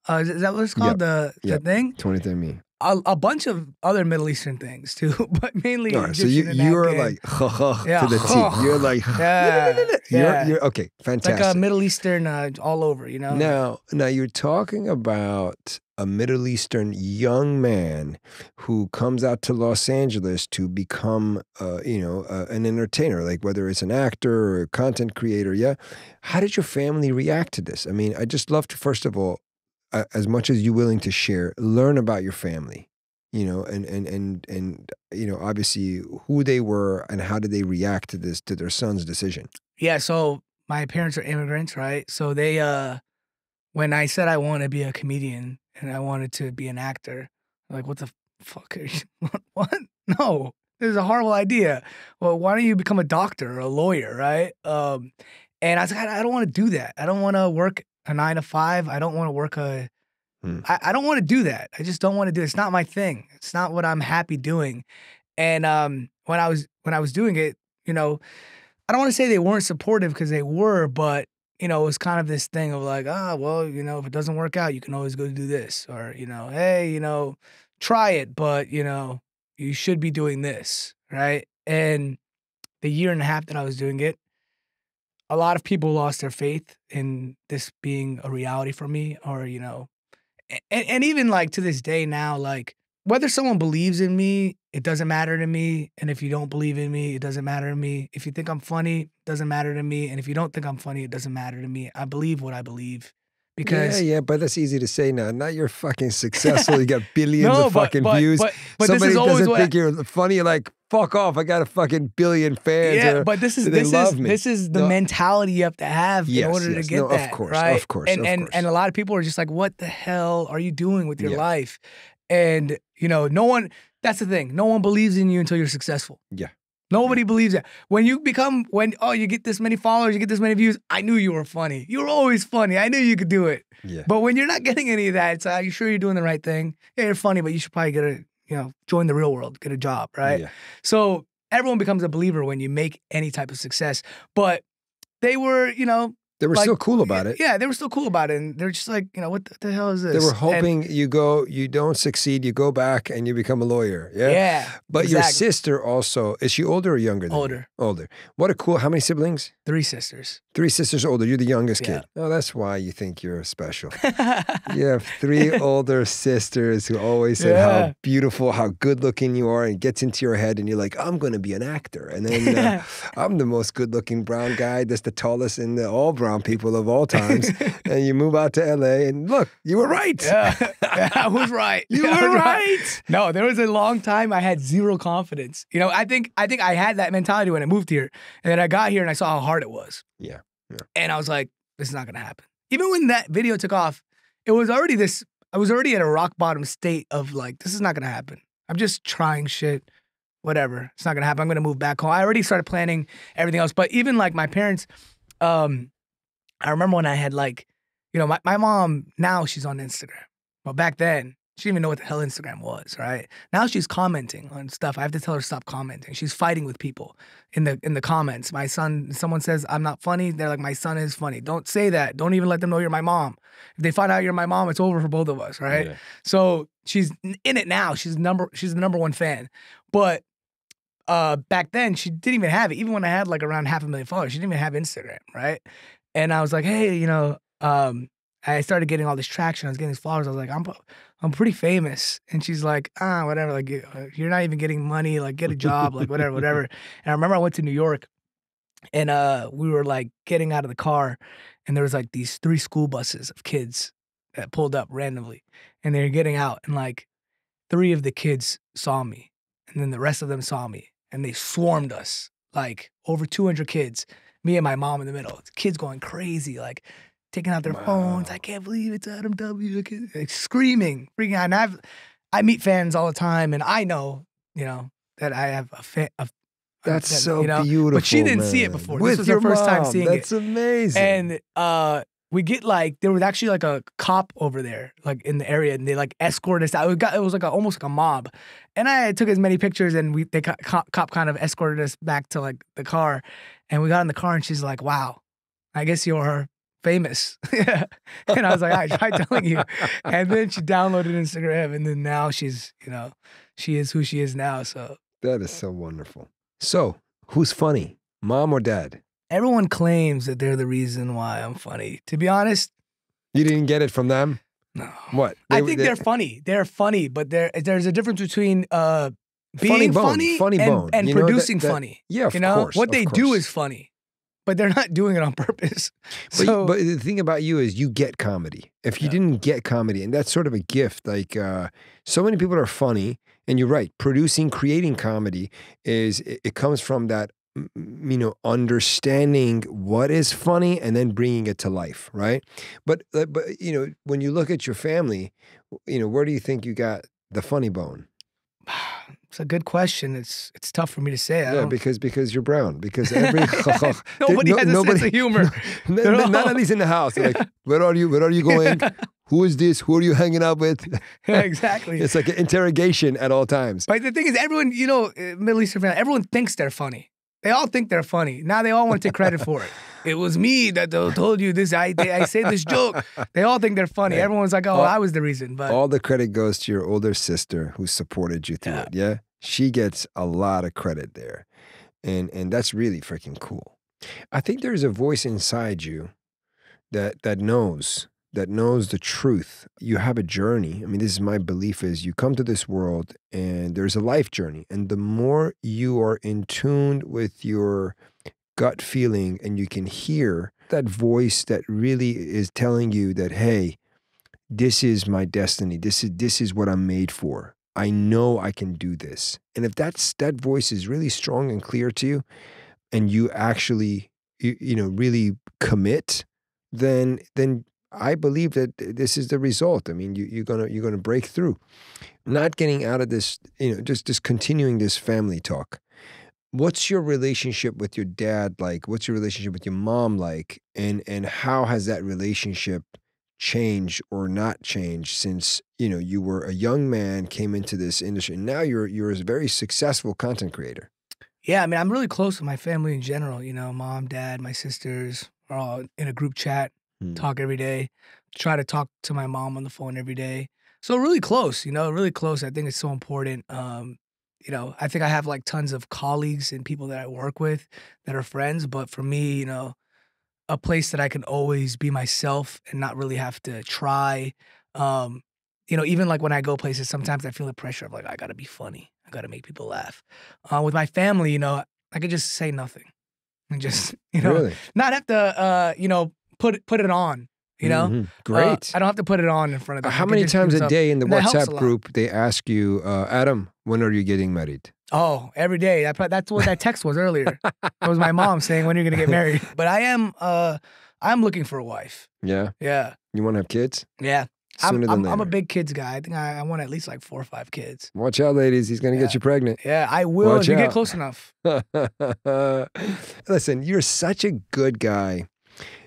Uh, is that what it's called? The the Yep. thing. Twenty three me. A, a bunch of other Middle Eastern things too, but mainly All right, so you you are like ha, ha, Yeah, to the T. You're like Yeah, you're, yeah. you're okay. It's like Fantastic. a Middle Eastern uh, all over, you know. Now, now you're talking about a Middle Eastern young man who comes out to Los Angeles to become, uh, you know, uh, an entertainer, like whether it's an actor or a content creator. Yeah, how did your family react to this? I mean, I just love to first of all, as much as you're willing to share, learn about your family. You know, and and and and you know, obviously, who they were and how did they react to this to their son's decision? Yeah, so my parents are immigrants, right? So they uh when I said I want to be a comedian and I wanted to be an actor, like what the fuck what, what? No. This is a horrible idea. Well, why don't you become a doctor or a lawyer, right? Um and I was like, I don't want to do that. I don't want to work a nine to five. I don't want to work a Hmm. I, I don't want to do that. I just don't want to do it. It's not my thing. It's not what I'm happy doing. And um when I was when I was doing it, you know, I don't want to say they weren't supportive because they were, but you know, it was kind of this thing of like, ah, well, you know, if it doesn't work out, you can always go do this, or you know, hey, you know, try it, but you know, you should be doing this, right? And the year and a half that I was doing it, a lot of people lost their faith in this being a reality for me, or you know, and, and even like to this day now, like whether someone believes in me, it doesn't matter to me. And if you don't believe in me, it doesn't matter to me. If you think I'm funny, it doesn't matter to me. And if you don't think I'm funny, it doesn't matter to me. I believe what I believe. Because yeah, yeah, but that's easy to say now. Now you're fucking successful. You got billions no, of but, fucking but, views. But, but Somebody this is always doesn't think you're funny. Like, fuck off. I got a fucking billion fans. yeah, or- but this is this is me. this is the No. mentality you have to have Yes, in order yes. to get No, of that. course, of course, And of and course. and a lot of people are just like, "What the hell are you doing with your Yeah. life?" And you know, no one. That's the thing. No one believes in you until you're successful. Yeah. Nobody believes that. When you become, when oh, you get this many followers, you get this many views. I knew you were funny. You were always funny. I knew you could do it. yeah. But when you're not getting any of that, it's like, are you sure you're doing the right thing? Yeah, you're funny, but you should probably get a, you know, join the real world, get a job, right? Yeah. So everyone becomes a believer when you make any type of success. But they were, you know, They were like, still cool about it. Yeah, they were still cool about it, and they're just like, you know, what the, the hell is this? They were And- hoping you go, you don't succeed, you go back and you become a lawyer. Yeah. yeah, But your sister also, is she older or younger than you? older, Older. What a cool, how many siblings? three sisters. Three sisters older. You're the youngest Yeah. kid. Oh, that's why you think you're special. You have three older sisters who always said Yeah. how beautiful, how good looking you are, and it gets into your head, and you're like, I'm going to be an actor. And then uh, I'm the most good looking brown guy, that's the tallest in the all brown people of all times. and you move out to LA, and look, you were right. yeah, I was right. You I were right. No, there was a long time I had zero confidence. You know, I think I think I had that mentality when I moved here, and then I got here and I saw how hard it was. Yeah, yeah. And I was like, this is not gonna happen. Even when that video took off, it was already this. I was already at a rock bottom state of like, this is not gonna happen. I'm just trying shit. whatever. It's not gonna happen. I'm gonna move back home. I already started planning everything else. But even like my parents, um, I remember when I had like, you know, my, my mom now she's on Instagram. But back then, she didn't even know what the hell Instagram was, right? Now she's commenting on stuff. I have to tell her to stop commenting. She's fighting with people in the in the comments. My son, someone says I'm not funny. They're like, my son is funny. Don't say that. Don't even let them know you're my mom. If they find out you're my mom, it's over for both of us, right? Yeah. So she's in it now. She's number she's the number one fan. But uh back then she didn't even have it. Even when I had like around half a million followers, she didn't even have Instagram, right? And I was like, hey, you know, um, I started getting all this traction. I was getting these followers. I was like, I'm I'm pretty famous. And she's like, ah, whatever. Like you- you're not even getting money. Like get a job. Like whatever, whatever. And I remember I went to New York, and uh, we were like getting out of the car, and there was like these three school buses of kids that pulled up randomly, and they were getting out, and like three of the kids saw me, and then the rest of them saw me, and they swarmed us like over 200 kids. Me and my mom in the middle. Kids going crazy, like taking out their phones. I can't believe it's Adam W. Like, screaming, freaking out. And I've I meet fans all the time, and I know, you know, that I have a fan. A, That's that, so you know, beautiful. But she didn't see it before. With this was her first time seeing That's it. That's amazing. And uh, we get like there was actually like a cop over there, like in the area, and they like escorted us out. It, got, it was like a, almost like a mob, and I took as many pictures, and we cop, cop kind of escorted us back to like the car, and we got in the car, and she's like, "Wow, I guess you're famous," and I was like, "I tried telling you," and then she downloaded Instagram, and then now she's you know she is who she is now. So that is so wonderful. So, who's funny, mom or dad? Everyone claims that they're the reason why I'm funny. To be honest, You didn't get it from them. no. What? I think they- they, are funny. They're funny, but there there's a difference between uh being Funny bone, funny, funny and, bone. and You know, that- producing that- funny. Yeah, of you know course. what they do is funny, but they're not doing it on purpose. But, so but the thing about you is you get comedy. If you Yeah. didn't get comedy, and that's sort of a gift, like uh, so many people are funny, and you're right. Producing, creating comedy is it, it comes from that you know understanding what is funny and then bringing it to life, right? But uh, but you know when you look at your family, you know where do you think you got the funny bone? it's a good question. It's it's tough for me to say. I Yeah, because because you're brown. Because every nobody no- has a nobody- sense of humor. N- They're None of these in the house. They're like, where are you? Where are you going? Who is this? Who are you hanging out with? Exactly. It's like an interrogation at all times. But the thing is, everyone, you know, uh, Middle Eastern family, everyone thinks they're funny. They all think they're funny. Now they all want to take credit for it. It was me that told you this. I I say this joke. They all think they're funny. Everyone's like, oh, all- I was the reason. But All the credit goes to your older sister who supported you through Yeah. it. Yeah, she gets a lot of credit there, and and that's really freaking cool. I think there's a voice inside you that that knows that knows the truth. You have a journey. I mean, this is my belief: is you come to this world and there's a life journey, and the more you are in tune with your gut feeling and you can hear that voice that really is telling you that hey this is my destiny this is this is what i'm made for i know i can do this and if that's that voice is really strong and clear to you and you actually you, you know really commit then then i believe that this is the result. I mean you, you're gonna you're gonna break through. Not getting out of this you know just just continuing this family talk. What's your relationship with your dad like? What's your relationship with your mom like? And and how has that relationship changed or not changed since you know you were a young man came into this industry and now you're you're a very successful content creator? Yeah, I mean, I'm really close with my family in general. You know, mom, dad, my sisters are all in a group chat, Hmm. talk every day. Try to talk to my mom on the phone every day. So really close, you know, really close. I think it's so important. Um, you know, I think I have like tons of colleagues and people that I work with that are friends, but for me, you know, a place that I can always be myself and not really have to try. Um, you know, even like when I go places, sometimes I feel the pressure of like I gotta be funny, I gotta make people laugh. Uh, with my family, you know, I could just say nothing and just you know really not have to uh, you know put put it on. You know, Mhm. Uh, great I don't have to put it on in front of Uh, them. How many times a day in the and that helps a whatsapp group they ask you uh, adam when are you getting married Oh, every day. Pro- that's what that text was earlier. It was my mom saying, "When are you gonna get married?" But I am uh I'm looking for a wife. yeah Yeah. you want to have kids Yeah. sooner I'm, than I'm, later. I'm a big kids guy. I think I, I want at least like four or five kids. Watch out, ladies. He's gonna Yeah. get you pregnant. Yeah, I will Watch if you out. get close enough. Listen, you're such a good guy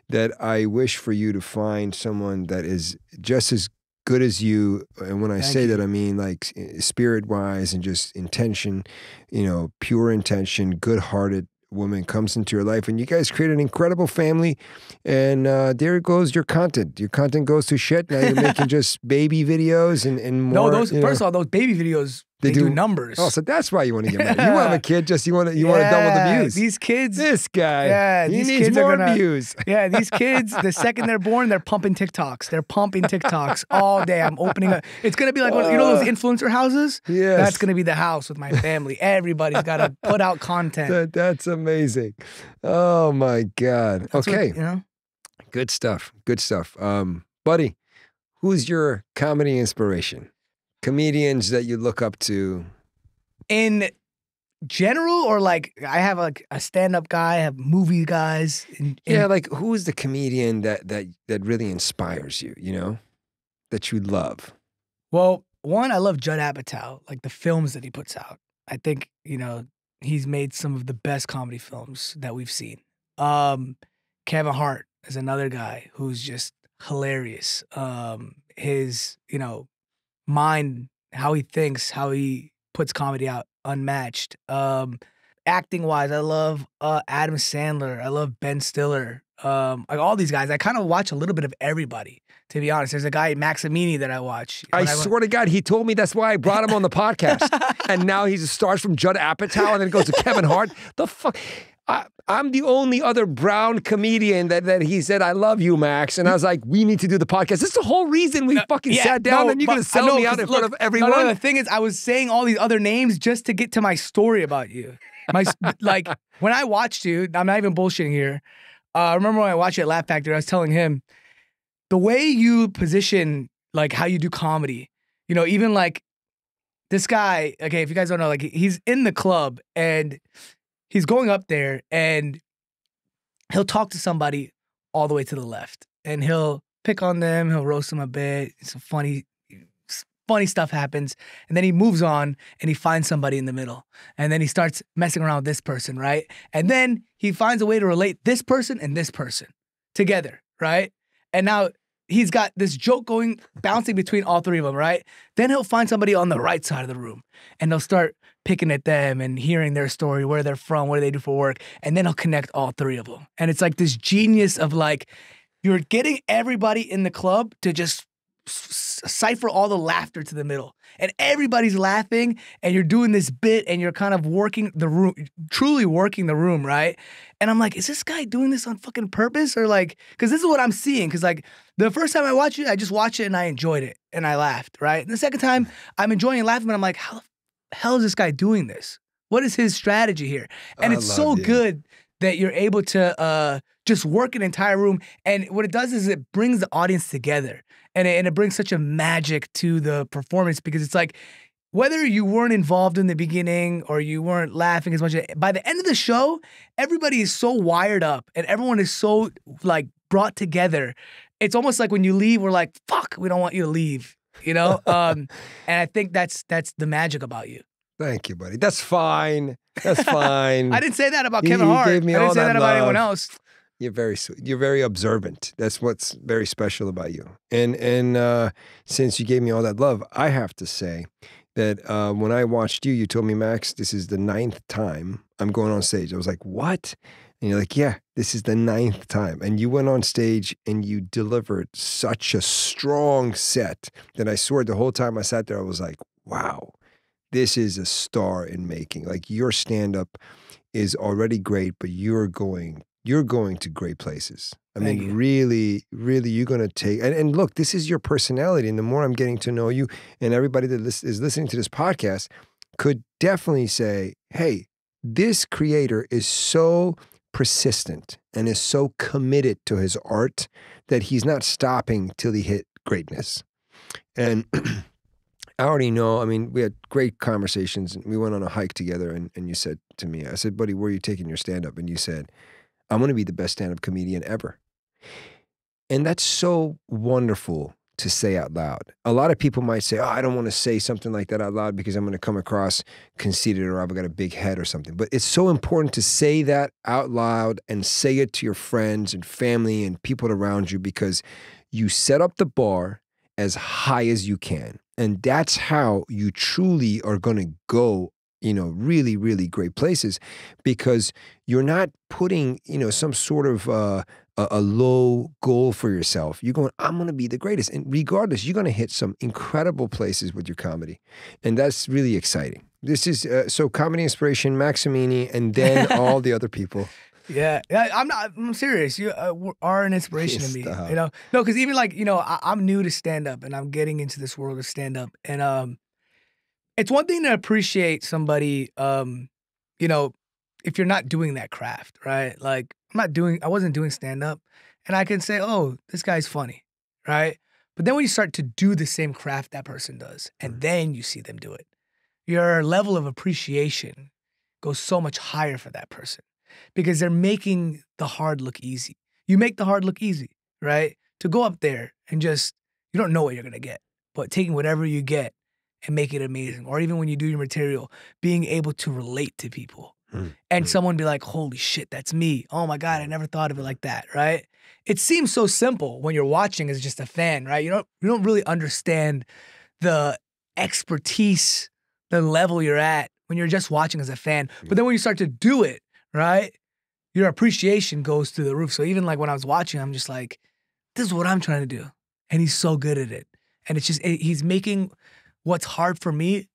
that I wish for you to find someone that is just as good as you. And when I Thank say you. that, I mean like spirit wise and just intention, you know, pure intention, good hearted woman comes into your life and you guys create an incredible family and uh, there goes your content your content goes to shit now you're making just baby videos and, and more no, those you know. first of all, those baby videos They they, do, do- numbers. oh so that's why you want to get married you want a kid just you want to you want to double the views These kids, this guy. Yeah, he these needs kids are more gonna- views. yeah, these kids, the second they're born, they're pumping TikToks. They're pumping TikToks all day. I'm opening up. It's gonna be like one, you know those Uh, influencer houses. Yes, That's gonna be the house with my family. Everybody's got to put out content. That, that's amazing. Oh my God. That's what- okay, you know. good stuff. Good stuff. Um, buddy, who's your comedy inspiration? Comedians that you look up to. in general or like I have like a stand-up guy, I have movie guys. Yeah, like who's the comedian that that that really inspires you? You know, that you love. Well, one, I love Judd Apatow, like the films that he puts out. I think you know he's made some of the best comedy films that we've seen. Um, Kevin Hart is another guy who's just hilarious. Um, his you know mind, how he thinks, how he puts comedy out, unmatched. Um, acting wise, I love uh, Adam Sandler. I love Ben Stiller. Um, like all these guys, I kind of watch a little bit of everybody. To be honest, there's a guy Max Amini that I watch. I went- swear to God, he told me that's why I brought him on the podcast. and now he's a star from Judd Apatow and then it goes to Kevin Hart. The fuck. I, I'm the only other brown comedian that, that he said, I love you, Max. And I was like, we need to do the podcast. This is the whole reason we fucking Yeah, sat down no, and you're going to sell me out in front of No, everyone. no, the thing is, I was saying all these other names just to get to my story about you. My like when I watched you, I'm not even bullshitting here. Uh, I remember when I watched you at Laugh Factory, I was telling him the way you position, like how you do comedy. You know, even like this guy. Okay, if you guys don't know, like he's in the club and he's going up there and he'll talk to somebody all the way to the left and he'll pick on them, he'll roast them a bit. Some funny, funny stuff happens, and then he moves on and he finds somebody in the middle, and then he starts messing around with this person, right? And then he finds a way to relate this person and this person together, right? And now he's got this joke going, bouncing between all three of them, right? Then he'll find somebody on the right side of the room, and they'll start picking at them and hearing their story, where they're from, what do they do for work, and then I'll connect all three of them. And it's like this genius of like you're getting everybody in the club to just cipher all the laughter to the middle. And everybody's laughing and you're doing this bit and you're kind of working the room truly working the room right? And i'm like is this guy doing this on fucking purpose? Or like because this is what i'm seeing because like the first time i watched it i just watched it and i enjoyed it and i laughed right? And the second time i'm enjoying and laughing but i'm like how the hell is this guy doing this what is his strategy here and I it's so good that you're able to uh, just work an entire room. And what it does is it brings the audience together, and it, and it brings such a magic to the performance because it's like whether you weren't involved in the beginning or you weren't laughing as much. By the end of the show, everybody is so wired up, and everyone is so like brought together. It's almost like when you leave, we're like, "Fuck, we don't want you to leave." You know, um, and I think that's that's the magic about you. Thank you, buddy. That's fine. That's fine. I didn't say that about Kevin you Hart. gave me I didn't say that that, about anyone else. You're very sweet. You're very observant. That's what's very special about you. And and uh, since you gave me all that love, I have to say that uh, when I watched you, you told me, Max, this is the ninth time I'm going on stage. I was like, what? And you're like, yeah, this is the ninth time. And you went on stage and you delivered such a strong set that I swear the whole time I sat there, I was like, wow, this is a star in making. Like your stand up is already great, but you're going you're going to great places. I Thank mean, you. really, really, you're going to take and, and look, this is your personality. And the more I'm getting to know you, and everybody that is listening to this podcast could definitely say, "Hey, this creator is so persistent and is so committed to his art that he's not stopping till he hit greatness." And I already know. I mean, we had great conversations. and We went on a hike together, and, and you said to me, I said, buddy, where are you taking your stand up? And you said, I'm going to be the best stand up comedian ever. And that's so wonderful to say out loud. A lot of people might say, "Oh, I don't want to say something like that out loud because I'm going to come across conceited or I've got a big head or something." But it's so important to say that out loud and say it to your friends and family and people around you because you set up the bar as high as you can. And that's how you truly are going to go you know really really great places because you're not putting you know some sort of uh, a, a low goal for yourself you're going i'm going to be the greatest and regardless you're going to hit some incredible places with your comedy and that's really exciting this is uh, so comedy inspiration Max Amini and then all the other people Yeah, yeah, I'm not. I'm serious. You uh, are an inspiration to me. Stop. You know, no, because even like you know, I, I'm new to stand up, and I'm getting into this world of stand up, and um, it's one thing to appreciate somebody, um, you know, if you're not doing that craft, right? Like I'm not doing, I wasn't doing stand up, and I can say, oh, this guy's funny, right? But then when you start to do the same craft that person does, and mm-hmm. then you see them do it, your level of appreciation goes so much higher for that person because they're making the hard look easy. You make the hard look easy, right? To go up there and just, you don't know what you're gonna get, but taking whatever you get and make it amazing. Or even when you do your material, being able to relate to people Mm, and mm. someone be like, holy shit, that's me. Oh my God, I never thought of it like that, right? It seems so simple when you're watching as just a fan, right? You don't you don't really understand the expertise, the level you're at when you're just watching as a fan. But then when you start to do it, right? Your appreciation goes through the roof. So even like when I was watching, I'm just like, this is what I'm trying to do. And he's so good at it. And it's just it- he's making what's hard for me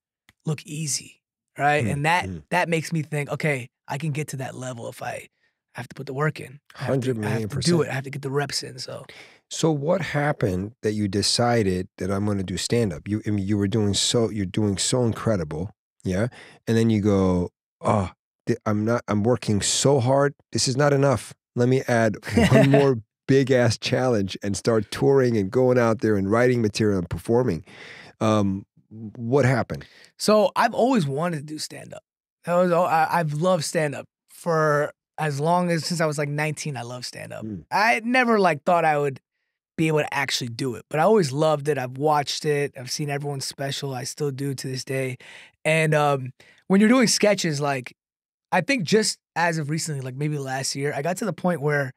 look easy. Right. Mm, and that mm. that makes me think, okay, I can get to that level if I have to put the work in. I have to- 100 I have million to do it. I have to get the reps in. So So what happened that you decided that I'm going to do stand up? You I mean, you were doing so you're doing so incredible, yeah, and then you go, oh, I'm not. I'm working so hard. This is not enough. Let me add one more big ass challenge and start touring and going out there and writing material and performing. Um, what happened? So I've always wanted to do stand up. That was all- I, I've loved stand up for as long as since I was like 19. I love stand up. Mm. I never like thought I would be able to actually do it, but I always loved it. I've watched it. I've seen everyone's special. I still do to this day. And um, when you're doing sketches, like I think just as of recently, like maybe last year, I got to the point where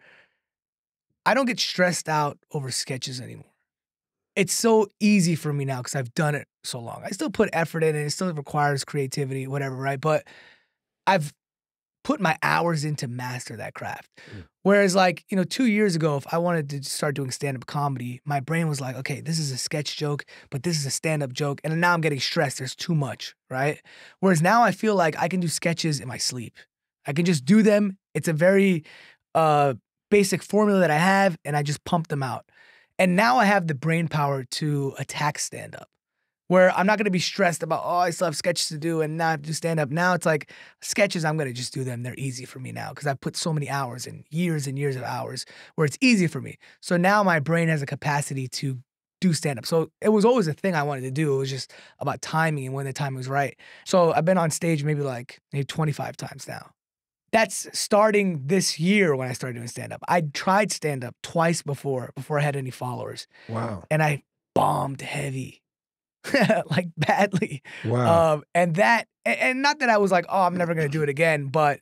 I don't get stressed out over sketches anymore it's so easy for me now because I've done it so long. I still put effort in and It still requires creativity, whatever, right? But I've put my hours in to master that craft. Mm. Whereas, like, you know, two years ago, if I wanted to start doing stand up comedy, my brain was like, okay, this is a sketch joke, but this is a stand up joke. And now I'm getting stressed. There's too much, right? Whereas now I feel like I can do sketches in my sleep. I can just do them. It's a very uh, basic formula that I have, and I just pump them out. And now I have the brain power to attack stand up, where I'm not gonna be stressed about, oh, I still have sketches to do and now I have to do stand up. Now it's like sketches, I'm gonna just do them. They're easy for me now because I've put so many hours and years and years of hours where it's easy for me. So now my brain has a capacity to do stand up. So it was always a thing I wanted to do. It was just about timing and when the time was right. So I've been on stage maybe like maybe 25 times now. That's starting this year when I started doing stand up. I tried stand up twice before before I had any followers Wow, and I bombed heavy. like badly. wow, Um and that and, and not that I was like, "Oh, I'm never going to do it again," but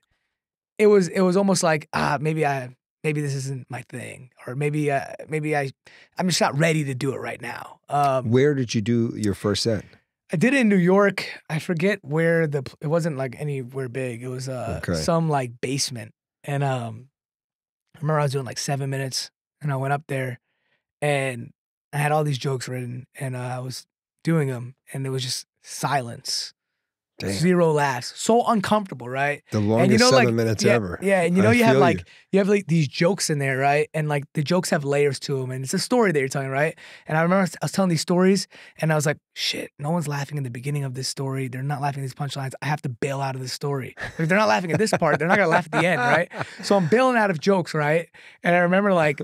it was it was almost like, ah, maybe I maybe this isn't my thing or maybe uh, maybe I I'm just not ready to do it right now. Um where did you do your first set? I did it in New York. I forget where the it wasn't like anywhere big. It was uh Okay. some like basement. And um I remember I was doing like 7 minutes and I went up there and I had all these jokes written and uh, I was doing them and it was just silence. Damn, Zero laughs. So uncomfortable, right? the longest know, seven like, minutes yeah, ever. Yeah, and you know I you have like you have like these jokes in there, right? And like the jokes have layers to them, and it's a story that you're telling, right? And I remember I was, I was telling these stories, and I was like, shit, no one's laughing in the beginning of this story. They're not laughing at these punchlines. I have to bail out of this story. If they're not laughing at this part, they're not gonna laugh at the end, right? So I'm bailing out of jokes, right? And I remember like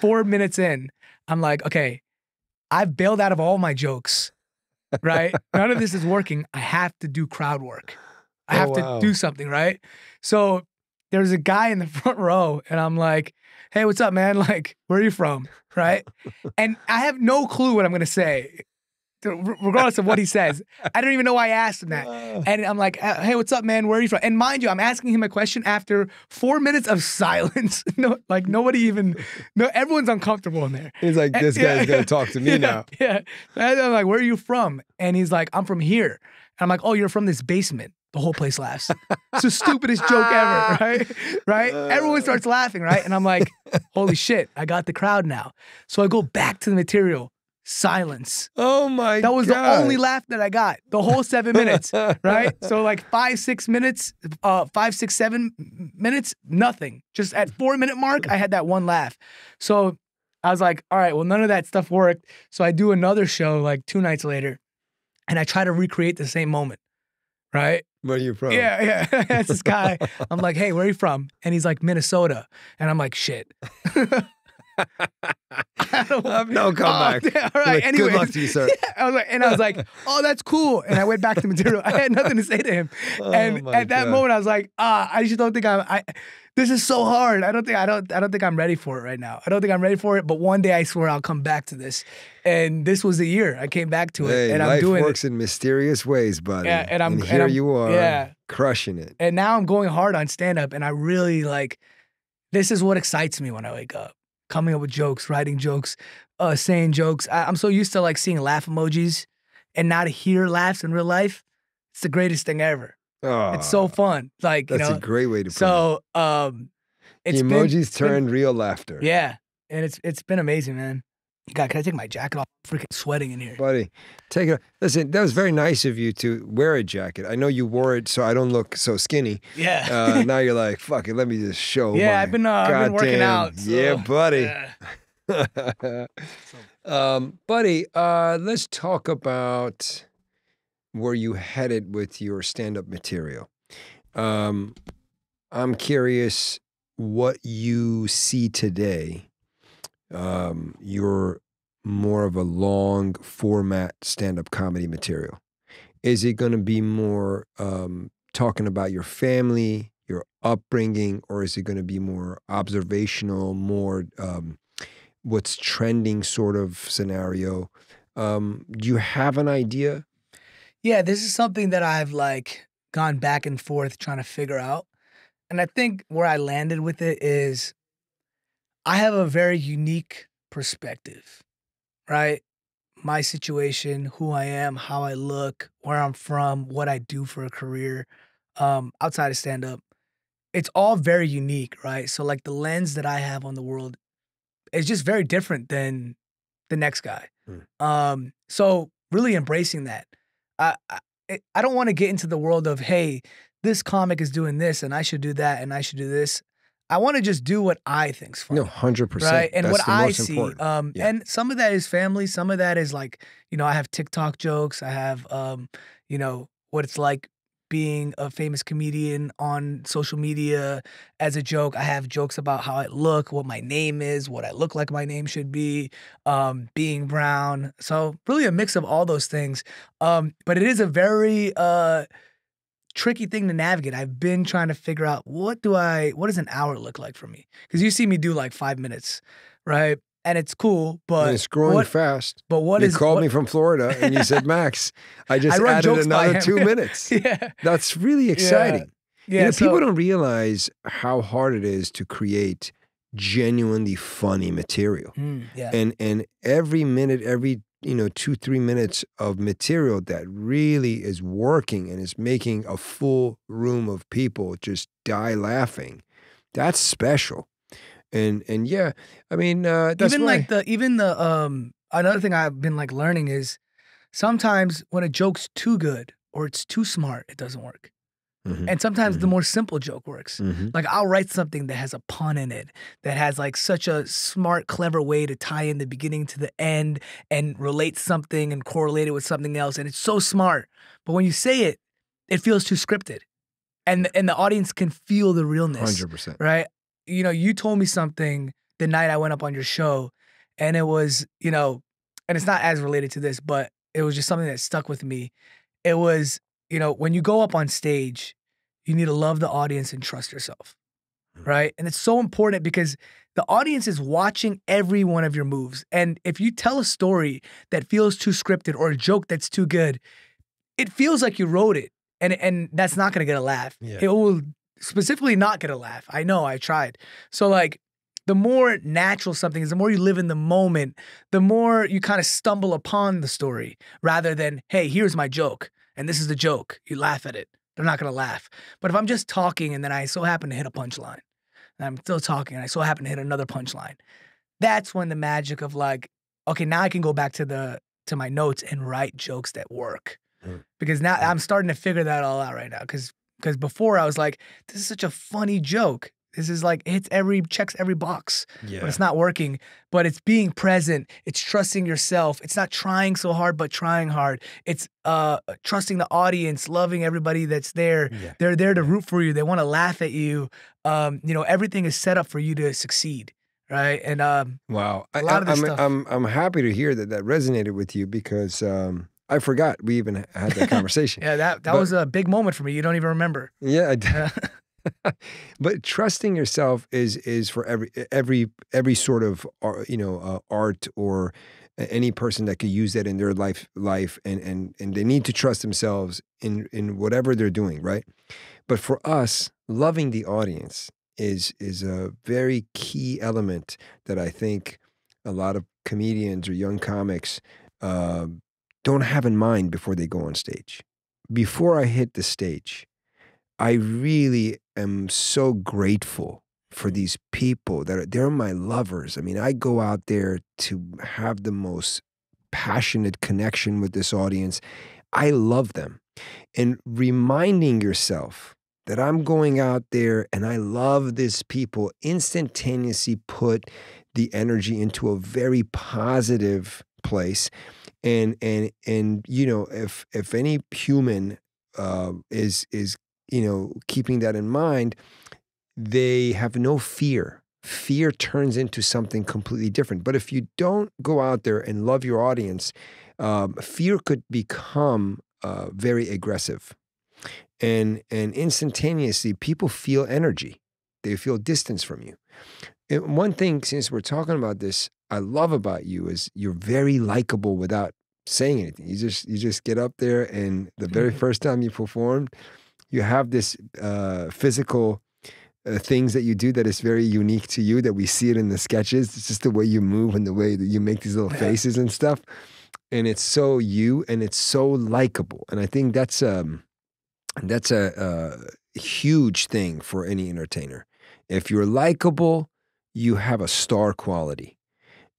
four minutes in, I'm like, okay, I've bailed out of all my jokes, right? None of this is working. I have to do crowd work. I Oh, have wow. to do something, right? So there's a guy in the front row, and I'm like, "Hey, what's up, man? Like, where are you from?" Right? and I have no clue what I'm gonna say, regardless of what he says. I don't even know why I asked him that. And I'm like, "Uh, "Hey, what's up, man? Where are you from?" And mind you, I'm asking him a question after four minutes of silence. no, like nobody even, no, everyone's uncomfortable in there. He's like, this Yeah, guy's gonna talk to me yeah, now. Yeah. And I'm like, where are you from? And he's like, I'm from here. And I'm like, oh, you're from this basement. The whole place laughs. It's the stupidest joke ever, right? Right? Everyone starts laughing, right? And I'm like, holy shit, I got the crowd now. So I go back to the material. Silence. Oh my That was God. the only laugh that I got the whole seven minutes, right? So like five, six minutes, uh, five, six, seven minutes, nothing. Just at four minute mark, I had that one laugh. So I was like, all right, well, none of that stuff worked. So I do another show like two nights later, and I try to recreate the same moment, right? Where are you from? Yeah, yeah. That's this guy. I'm like, hey, where are you from? And he's like, Minnesota. And I'm like, shit. I don't- I have no comeback. Oh, yeah, all like, Anyways, Good luck to you, sir. I was like, and I was like, oh, that's cool. And I went back to material. I had nothing to say to him. Oh and at that God. moment, I was like, ah, I just don't think I'm. I this is so hard. I don't think I don't. I don't think I'm ready for it right now. I don't think I'm ready for it. But one day, I swear, I'll come back to this. And this was the year I came back to it, Hey, and I'm life doing works it. in mysterious ways, buddy. Yeah, and I'm- and here I'm- you are, yeah. crushing it. And now I'm going hard on stand up, and I really like. This is what excites me when I wake up. Coming up with jokes, writing jokes, uh, saying jokes. I, I'm so used to like seeing laugh emojis, and now to hear laughs in real life, it's the greatest thing ever. Oh, It's so fun. Like you That's know. a great way to put So um, it. it's been- Emojis been- turned real laughter. Yeah, and it's it's been amazing, man. God, can I take my jacket off? I'm freaking sweating in here. Buddy, take it. Off. Listen, that was very nice of you to wear a jacket. I know you wore it so I don't look so skinny. Yeah. Uh, now you're like, fuck it, let me just show. yeah, I've been uh, I've been working out. so, yeah, buddy. yeah. um, buddy, uh, let's talk about where you headed with your stand-up material. Um, I'm curious what you see today. Um, you're more of a long format stand-up comedy material. Is it going to be more um, talking about your family, your upbringing, or is it going to be more observational, more um, what's trending sort of scenario? Um, do you have an idea? Yeah, this is something that I've like gone back and forth trying to figure out. And I think where I landed with it is I have a very unique perspective, right? My situation, who I am, how I look, where I'm from, what I do for a career, um, outside of stand up. It's all very unique, right? So like the lens that I have on the world is just very different than the next guy. Mm. Um, so really embracing that. I I, I don't want to get into the world of hey, this comic is doing this and I should do that and I should do this. I want to just do what I think's funny No, hundred percent. right? And That's what I see, um, Yeah. and some of that is family. Some of that is like, you know, I have TikTok jokes. I have, um, you know, what it's like being a famous comedian on social media as a joke. I have jokes about how I look, what my name is, what I look like my name should be, um, being brown. So really a mix of all those things. Um, but it is a very uh tricky thing to navigate. I've been trying to figure out what do I what does an hour look like for me? Because you see me do like five minutes, right? And it's cool, but and it's growing what, fast. but what you is called what- me from Florida and you said, Max, I just run added another him." two minutes. Yeah, That's really exciting. yeah. you know, so, people don't realize how hard it is to create genuinely funny material. Mm, yeah, And and every minute, every you know, two, three minutes of material that really is working and is making a full room of people just die laughing. That's special. And and yeah, I mean uh that's even why, like the even the um another thing I've been like learning is sometimes when a joke's too good or it's too smart, it doesn't work. Mhm, And sometimes the Mhm. more simple joke works. mhm. Like I'll write something that has a pun in it, that has like such a smart, clever way to tie in the beginning to the end and relate something and correlate it with something else. And it's so smart. But when you say it, it feels too scripted. And and the audience can feel the realness. 100%. Right? You know, you told me something the night I went up on your show, and it was, you know, and it's not as related to this, but it was just something that stuck with me. It was, you know, when you go up on stage, you need to love the audience and trust yourself. Mm. Right. And it's so important because the the audience is watching every one of your moves. And if you tell a story that feels too scripted or a joke that's too good, it feels like you wrote it. And and that's not gonna get a laugh. Yeah. It will specifically not get a laugh. I know, I tried. So like the more natural something is, the more you live in the moment, the more you kind of stumble upon the story rather than, hey, here's my joke. And this is the joke. You laugh at it. They're not gonna laugh. But if I'm just talking and then I so happen to hit a punchline, and I'm still talking and I so happen to hit another punchline, that's when the magic of like, okay, now I can go back to the to my notes and write jokes that work. Mm. Because now I'm starting to figure that all out right now. Cause because before I was like, this is such a funny joke. This is like hits every checks every box Yeah. but it's not working. But it's being present. It's trusting yourself. It's not trying so hard, but trying hard. It's uh trusting the audience, loving everybody that's there. yeah. They're there to root for you. They want to laugh at you. Um, you know, everything is set up for you to succeed, right? And um, Wow. A I, lot of I, this I'm, stuff. I'm I'm happy to hear that that resonated with you because um, I forgot we even had that conversation. yeah, that that But- was a big moment for me. You don't even remember. yeah. I but trusting yourself is is for every every every sort of you know uh, art or any person that could use that in their life life and and and they need to trust themselves in in whatever they're doing right? But for us loving the audience is is a very key element that i think a lot of comedians or young comics uh, don't have in mind before they go on stage. Before i hit the stage I really am so grateful for these people that are they're my lovers. I mean, I go out there to have the most passionate connection with this audience. I love them. And reminding yourself that I'm going out there and I love these people instantaneously put the energy into a very positive place. And and and you know, if if any human uh, is is you know keeping that in mind, they have no fear. Fear turns into something completely different. But if you don't go out there and love your audience, um, fear could become uh, very aggressive, and and instantaneously people feel energy. They feel distance from you. And one thing, since we're talking about this, I love about you is you're very likable without saying anything. You just you just get up there, and the very first time you performed, you have this uh, physical uh, things that you do that is very unique to you. That we see it in the sketches. It's just the way you move and the way that you make these little faces and stuff, and it's so you, and it's so likable. And I think that's um that's a, a huge thing for any entertainer. If you're likable, you have a star quality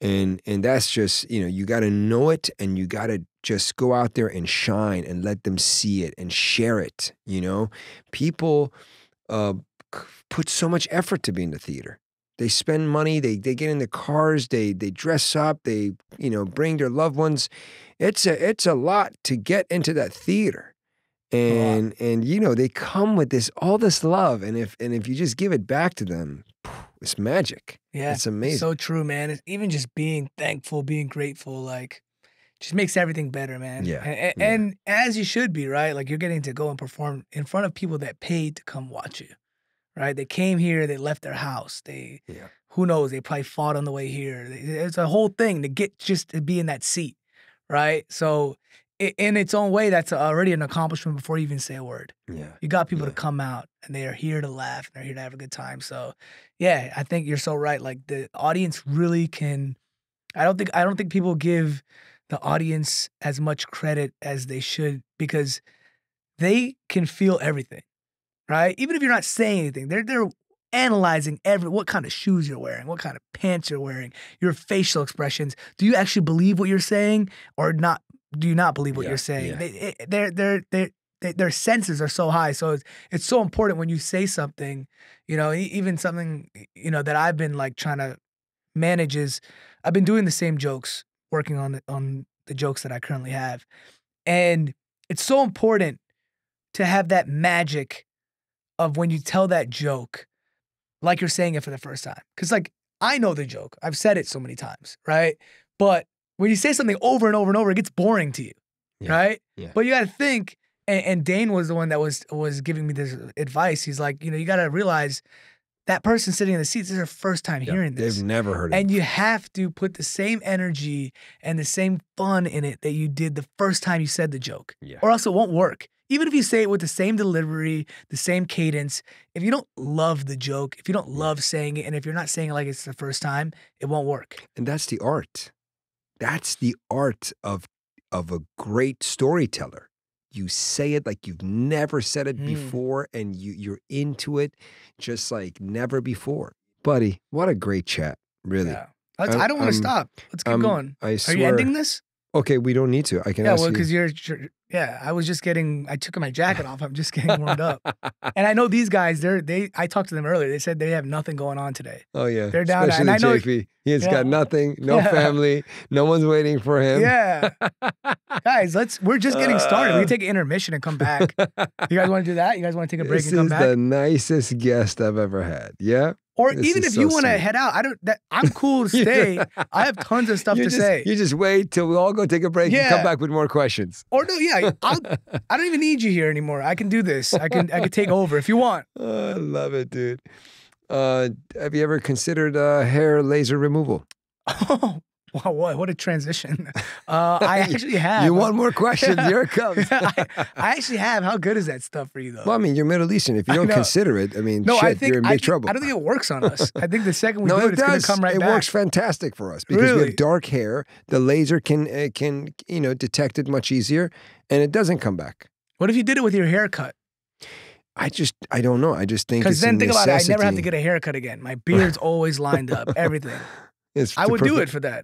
and and that's just you know you got to know it and you got to just go out there and shine and let them see it and share it you know? People uh put so much effort to be in the theater. They spend money they they get in the cars they they dress up they you know bring their loved ones. It's a it's a lot to get into that theater. And and you know they come with this all this love and if and if you just give it back to them it's magic Yeah, it's amazing so true, man. It's even just being thankful, being grateful, like just makes everything better, man. Yeah, and, and, yeah. and as you should be, right? Like you're getting to go and perform in front of people that paid to come watch you, right? They came here, they left their house, they Yeah. who knows, they probably fought on the way here. It's a whole thing to get just to be in that seat, right? So in its own way, that's already an accomplishment before you even say a word. yeah You got people Yeah. to come out and they are here to laugh and they're here to have a good time. So yeah, I think you're so right. Like the audience really can I don't think I don't think people give the audience as much credit as they should because they can feel everything. Right? Even if you're not saying anything, they're they're analyzing every what kind of shoes you're wearing, what kind of pants you're wearing, your facial expressions. Do you actually believe what you're saying or not do you not believe what Yeah, you're saying? yeah. They, they're, they're, they're, they, their senses are so high. So it's, it's so important when you say something, you know, even something, you know, that I've been like trying to manage is I've been doing the same jokes, working on the, on the jokes that I currently have. And it's so important to have that magic of when you tell that joke, like you're saying it for the first time. Cause like I know the joke. I've said it so many times, right? But when you say something over and over and over, it gets boring to you, Yeah, right? yeah. But you got to think. And, and Dane was the one that was was giving me this advice. He's like, you know, you got to realize that person sitting in the seats this is their first time Yeah, hearing this. They've never heard it. And you have to put the same energy and the same fun in it that you did the first time you said the joke, yeah. or else it won't work. Even if you say it with the same delivery, the same cadence, if you don't love the joke, if you don't love saying it, and if you're not saying it like it's the first time, it won't work. And that's the art. That's the art of of a great storyteller. You say it like you've never said it Mm. before and you you're into it just like never before. Buddy, what a great chat. Really. Yeah. I don't want to stop. Let's keep I'm- going. I Are you ending this? Okay, we don't need to. I can Yeah, ask well, you. because you're, you're- yeah. I was just getting, I took my jacket off. I'm just getting warmed up, and I know these guys. They're they. I talked to them earlier. They said they have nothing going on today. Oh yeah, They're down- Especially and I know- JP. He's Yeah. got nothing, no Yeah. family, no one's waiting for him. Yeah, guys, let's. We're just getting started. We Uh. can take an intermission and come back. You guys want to do that? You guys want to take a break this and come back? is the nicest guest I've ever had. Yeah. or this even if you want to head out, I don't. That, I'm cool to stay. I have tons of stuff you to just, say. You just wait till we all go take a break and come back with more questions. Or no, yeah, I'll, I don't even need you here anymore. I can do this. I can. I can take over if you want. Oh, I love it, dude. Uh, have you ever considered uh, hair laser removal? Oh, wow, what what a transition. Uh, I actually have. You want more questions? Here it comes. I, I actually have. How good is that stuff for you though? well, I mean, you're Middle Eastern. If you don't consider it, I mean, no, shit, I think you're in I, big think- trouble. I don't think it works on us. I think the second we no, do it, it it's gonna does. come right it back. works fantastic for us because we have dark hair. The laser can uh, can you know detect it much easier, and it doesn't come back. What if you did it with your haircut? I just I don't know. I just think Because then think about it. I never have to get a haircut again. My beard's always lined up. Everything. It's I would do it for that.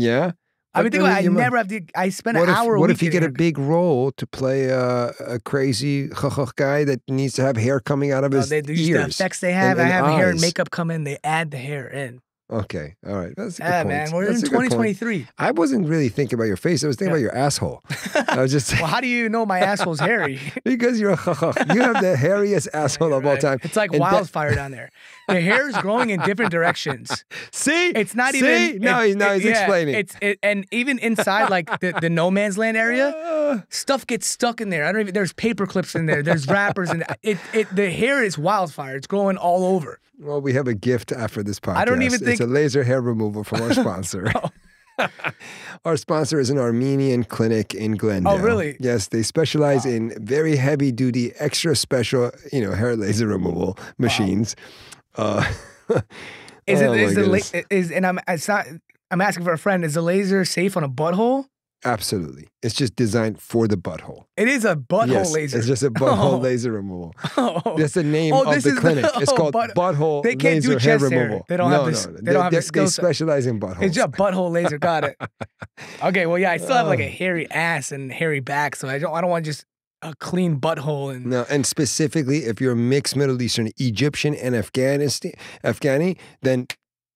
Yeah. I mean, think about it. I never have to. I spend an if, hour. a what if you get a big role to play uh, a crazy guy that needs to have hair coming out of No, his they do the effects they have. and- I and have hair and makeup come in. They add the hair in. Okay, all right, that's a good Yeah, point. man. We're That's in a good point. 2023. I wasn't really thinking about your face. I was thinking Yeah. about your asshole. I was just Well, how do you know my asshole's hairy? because you're a you have the hairiest asshole of all time. It's like And that- wildfire down there. The hair is growing in different directions. See, It's not See? even. No, it- it- he's yeah, explaining. It's it, and even inside like the, the no man's land area, stuff gets stuck in there. I don't even. There's paper clips in there. There's wrappers and it, it. The hair is wildfire. It's growing all over. Well, we have a gift after this podcast. I don't even think it's a laser hair removal from our sponsor. our sponsor is an Armenian clinic in Glendale. Oh, really? Yes, they specialize in very heavy duty, extra special, you know, hair laser removal machines. Uh, Is oh it my is the la- is and I'm it's not. I'm asking for a friend. Is the laser safe on a butthole? Absolutely. It's just designed for the butthole. It is a butthole yes, laser. It's just a butthole Oh. laser removal. Oh. That's the name Oh, of this the is the- clinic. it's oh, called but- butthole they can't do laser hair chest hair. removal. They don't no, have this- no, they don't have the They specialize in buttholes. It's just a butthole laser. Got it. Okay, well, yeah, I still have like a Oh. hairy ass and hairy back, so I don't. I don't want just a clean butthole and. No, and specifically, if you're mixed Middle Eastern, Egyptian, and Afghanistan, Afghani, then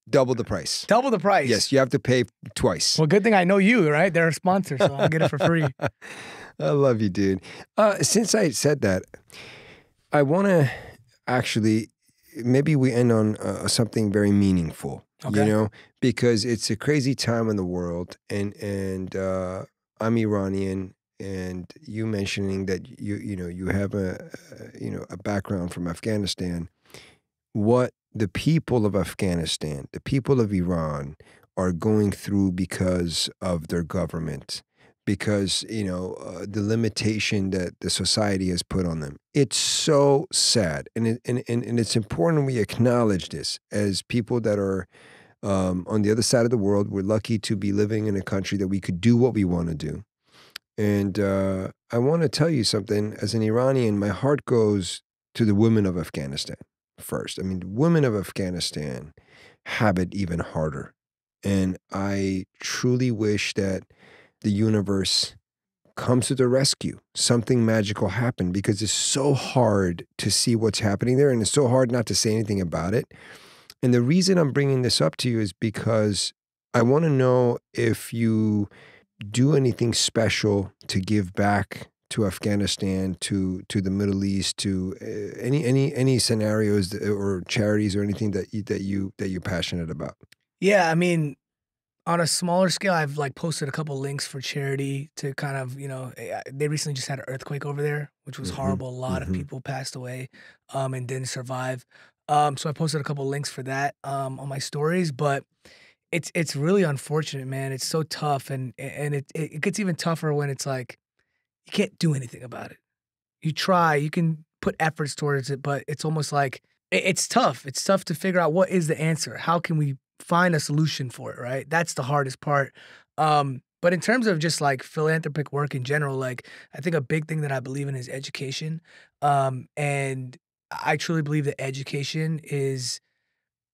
double the price. Double the price. Yes, you have to pay twice. Well, good thing I know you, right? They're a sponsor, so I'll get it for free. I love you, dude. Uh, since I said that, I want to actually maybe we end on uh, something very meaningful. You know, because it's a crazy time in the world, and and uh, I'm Iranian, and you mentioning that you you know you have a uh, you know a background from Afghanistan. What the people of Afghanistan, the people of Iran, are going through because of their government because you know uh, the limitation that the society has put on them. It's so sad, and it, and, and and it's important we acknowledge this as people that are um, on the other side of the world. We're lucky to be living in a country that we could do what we want to do. And uh, I want to tell you something. As an Iranian, my heart goes to the women of Afghanistan first. I mean, women of Afghanistan have it even harder. And I truly wish that the universe comes to the rescue. Something magical happened because it's so hard to see what's happening there and it's so hard not to say anything about it. And the reason I'm bringing this up to you is because I want to know if you do anything special to give back to Afghanistan, to to the Middle East, to uh, any any any scenarios or charities or anything that you, that you that you're passionate about. Yeah, I mean, on a smaller scale, I've like posted a couple links for charity to kind of, you know, eh, they recently just had an earthquake over there, which was Mhm, horrible. A lot mhm. of people passed away um, and didn't survive. Um, so I posted a couple links for that um, on my stories, but it's it's really unfortunate, man. It's so tough, and and it it gets even tougher when it's like you can't do anything about it. You try, you can put efforts towards it, but it's almost like it's tough. It's tough to figure out what is the answer. How can we find a solution for it? Right. That's the hardest part. Um, but in terms of just like philanthropic work in general, like I think a big thing that I believe in is education. Um, and I truly believe that education is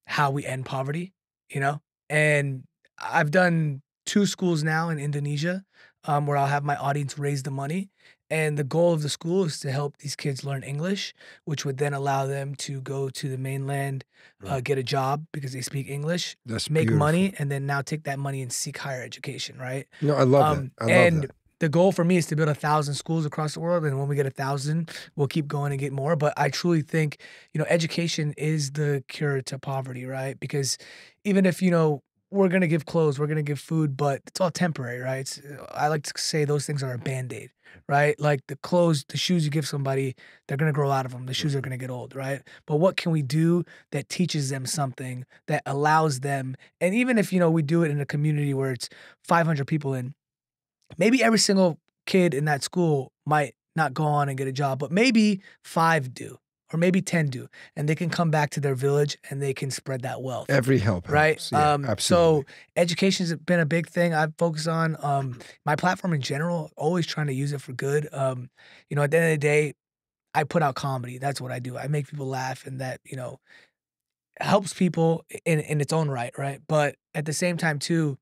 how we end poverty, you know? And I've done two schools now in Indonesia um, where I'll have my audience raise the money. And the goal of the school is to help these kids learn English, which would then allow them to go to the mainland, uh, get a job because they speak English, That's make beautiful. money, and then now take that money and seek higher education, right? No, I love Um, that. I love and that. the goal for me is to build a thousand schools across the world. And when we get a thousand, we'll keep going and get more. But I truly think, you know, education is the cure to poverty, right? Because even if, you know, we're going to give clothes, we're going to give food, but it's all temporary, right? It's, I like to say those things are a band aid, right? Like the clothes, the shoes you give somebody, they're going to grow out of them. The shoes are going to get old, right? But what can we do that teaches them something that allows them, and even if, you know, we do it in a community where it's 500 people in, maybe every single kid in that school might not go on and get a job, but maybe five do, or maybe 10 do, and they can come back to their village and they can spread that wealth. Every help, Right. helps. Yeah, um, absolutely. so education's been a big thing I've focused on. Um, my platform in general, always trying to use it for good. Um, you know, at the end of the day, I put out comedy. That's what I do. I make people laugh, and that you know helps people in in its own right, right? But at the same time, too,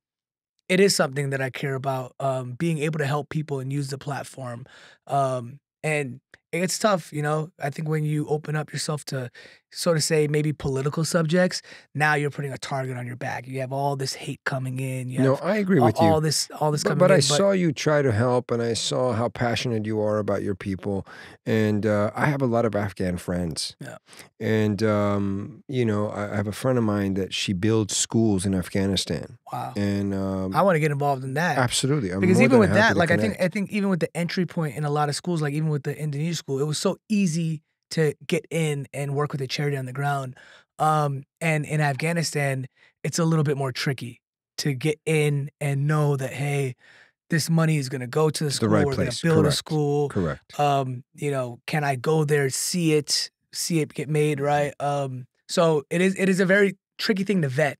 it is something that I care about. Um, being able to help people and use the platform. Um, and it's tough, you know. I think when you open up yourself to sort to say maybe political subjects, now you're putting a target on your back. You have all this hate coming in. You no, I agree all, with you. all this, all this But, coming but in. I saw you try to help, and I saw how passionate you are about your people. And uh, I have a lot of Afghan friends. Yeah. And um, you know, I I have a friend of mine that she builds schools in Afghanistan, wow, and um, I want to get involved in that. absolutely, I'm because even with that, like I think. I think even with the entry point in a lot of schools, like even with the Indonesian school, it was so easy to get in and work with a charity on the ground. Um, and in Afghanistan, it's a little bit more tricky to get in and know that hey, this money is going to go to the the school. right We're going to build a school. correct. Um, you know, can I go there, see it, see it get made right? Um, so it is it is a very tricky thing to vet,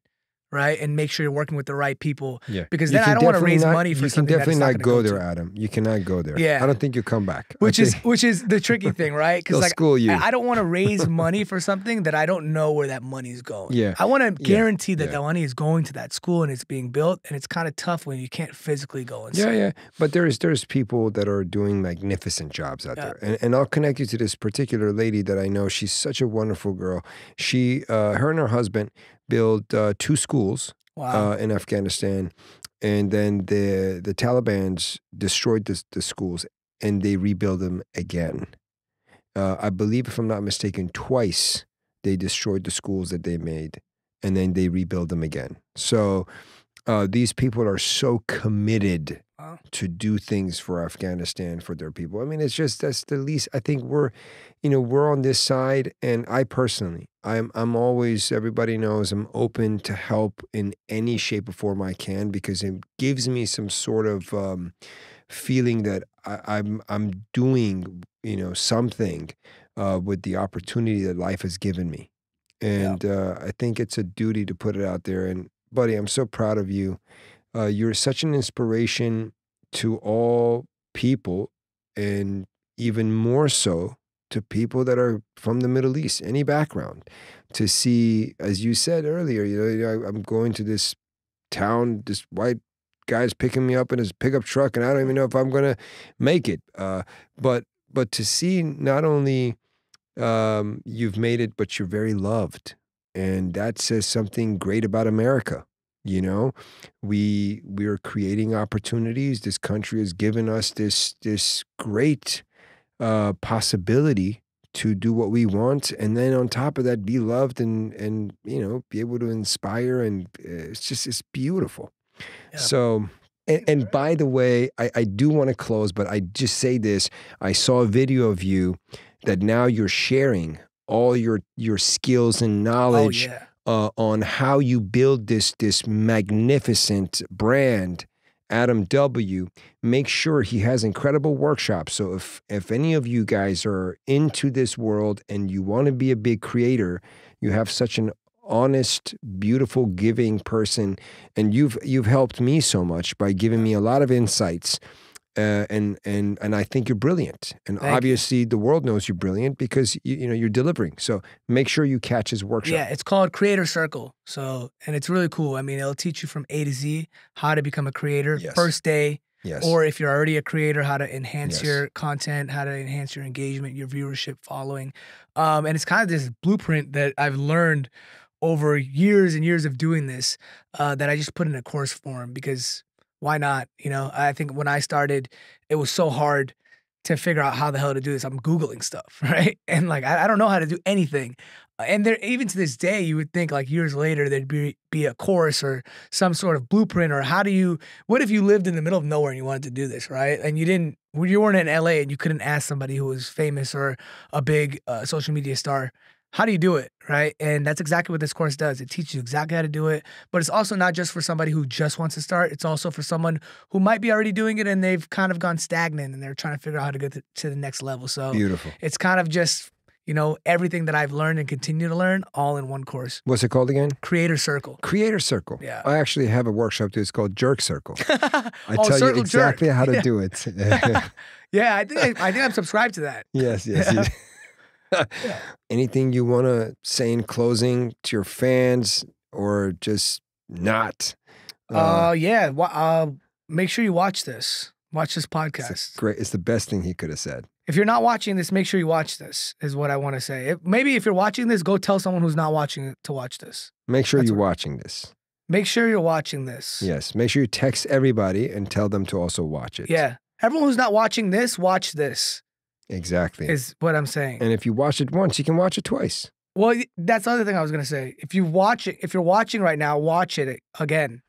right, and make sure you're working with the right people. Yeah, because then I don't want to raise not- money for You can something that definitely it's not, not gonna go there. Adam. You cannot go there. Yeah. I don't think you'll come back. Which is which is the tricky thing, right? Because like school you. I I don't want to raise money for something that I don't know where that money's going. Yeah. I want to Yeah. guarantee that Yeah. the money is going to that school and it's being built, and it's kind of tough when you can't physically go and Yeah, yeah. But there's there's people that are doing magnificent jobs out Yeah. there, and and I'll connect you to this particular lady that I know. She's such a wonderful girl. She, uh, her and her husband built uh, two schools Wow. uh, in Afghanistan, and then the the Taliban's destroyed the, the schools and they rebuild them again. Uh, I believe, if I'm not mistaken, twice they destroyed the schools that they made, and then they rebuild them again. So uh, these people are so committed Wow. to do things for Afghanistan for their people. I mean, it's just that's the least. I think we're, you know, we're on this side, and I personally, I'm I'm always. Everybody knows I'm open to help in any shape or form I can because it gives me some sort of um, feeling that I, I'm I'm doing, you know, something uh, with the opportunity that life has given me, and uh, I think it's a duty to put it out there. And buddy, I'm so proud of you. Uh, you're such an inspiration to all people, and even more so to people that are from the Middle East, any background. To see, as you said earlier, you know, I- I'm going to this town, this white guy's picking me up in his pickup truck, and I don't even know if I'm gonna make it. Uh, but but to see not only um, you've made it, but you're very loved, and that says something great about America. You know, we we are creating opportunities. This country has given us this this great uh, possibility to do what we want, and then on top of that, be loved and and you know be able to inspire, and uh, it's just it's beautiful. Yeah. So. And, and by the way, I, I do want to close, but I just say this. I saw a video of you that now you're sharing all your your skills and Oh knowledge yeah. Uh, on how you build this this magnificent brand. Adam W. Make sure he has incredible workshops. So if if any of you guys are into this world and you want to be a big creator, you have such an honest, beautiful, giving person, and you've you've helped me so much by giving me a lot of insights. Uh, and and and I think you're brilliant, and Thank you. obviously the world knows you're brilliant because you, you know you're delivering. So make sure you catch his workshop. Yeah, it's called Creator Circle. So, and it's really cool. I mean, it'll teach you from A to Z how to become a creator Yes. first day, Yes. or if you're already a creator, how to enhance Yes. your content, how to enhance your engagement, your viewership, following. Um, and it's kind of this blueprint that I've learned over years and years of doing this uh, that I just put in a course form because why not? You know, I think when I started, it was so hard to figure out how the hell to do this. I'm Googling stuff, right? And like, I, I don't know how to do anything. And there, even to this day, you would think like years later there'd be be a course or some sort of blueprint or how do you? What if you lived in the middle of nowhere and you wanted to do this, right? And you didn't, you weren't in LA and you couldn't ask somebody who was famous or a big uh, social media star, how do you do it, right? And that's exactly what this course does. It teaches you exactly how to do it, but it's also not just for somebody who just wants to start. It's also for someone who might be already doing it and they've kind of gone stagnant and they're trying to figure out how to get to, the next level. So Beautiful. it's kind of just you know everything that I've learned and continue to learn all in one course. What's it called again? Creator Circle. Creator Circle. Yeah. I actually have a workshop too. It's called Jerk Circle. I oh, tell you Circle Jerk. exactly how to Yeah. do it. yeah, I think I, I think I'm subscribed to that. yes, yes. Yeah. yes. Anything you want to say in closing to your fans or just not? Uh, yeah. wa- Uh, make sure you watch this. Watch this podcast. a great. It's the best thing he could have said. If you're not watching this, make sure you watch this. Is what I want to say. If, maybe if you're watching this, go tell someone who's not watching it to watch this. Make sure That's you're watching this. Make sure you're watching this. Yes. Make sure you text everybody and tell them to also watch it. Yeah. Everyone who's not watching this, watch this. Exactly. Is what I'm saying. and if you watch it once, you can watch it twice. Well, that's the other thing I was gonna say. If you watch it, if you're watching right now, watch it again.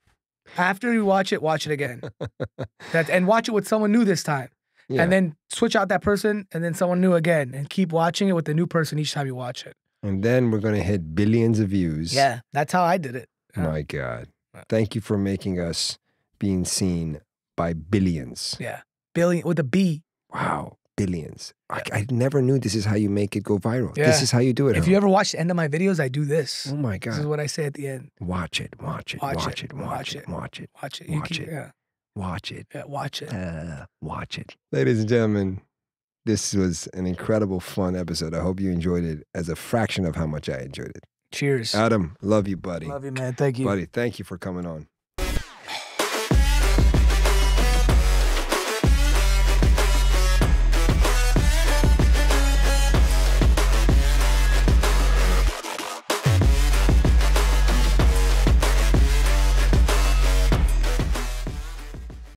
After you watch it, watch it again. that and watch it with someone new this time, Yeah. and then switch out that person, and then someone new again, and keep watching it with the new person each time you watch it. and then we're gonna hit billions of views. Yeah, that's how I did it. Yeah. My God. Thank you for making us being seen by billions. Yeah, billion with a B. Wow. Billions. I, I never knew this is how you make it go viral. Yeah. This is how you do it. If huh? you ever watch the end of my videos, I do this. oh my god! This is what I say at the end. Watch it. Watch it. Watch Watch, it, it. Watch watch it. Watch it. Watch it. Watch keep- it. Yeah, Watch it. yeah, watch it. Uh, watch it. Ladies and gentlemen, this was an incredible, fun episode. I hope you enjoyed it as a fraction of how much I enjoyed it. Cheers. Adam, love you, buddy. Love you, man. Thank you. Buddy, thank you for coming on.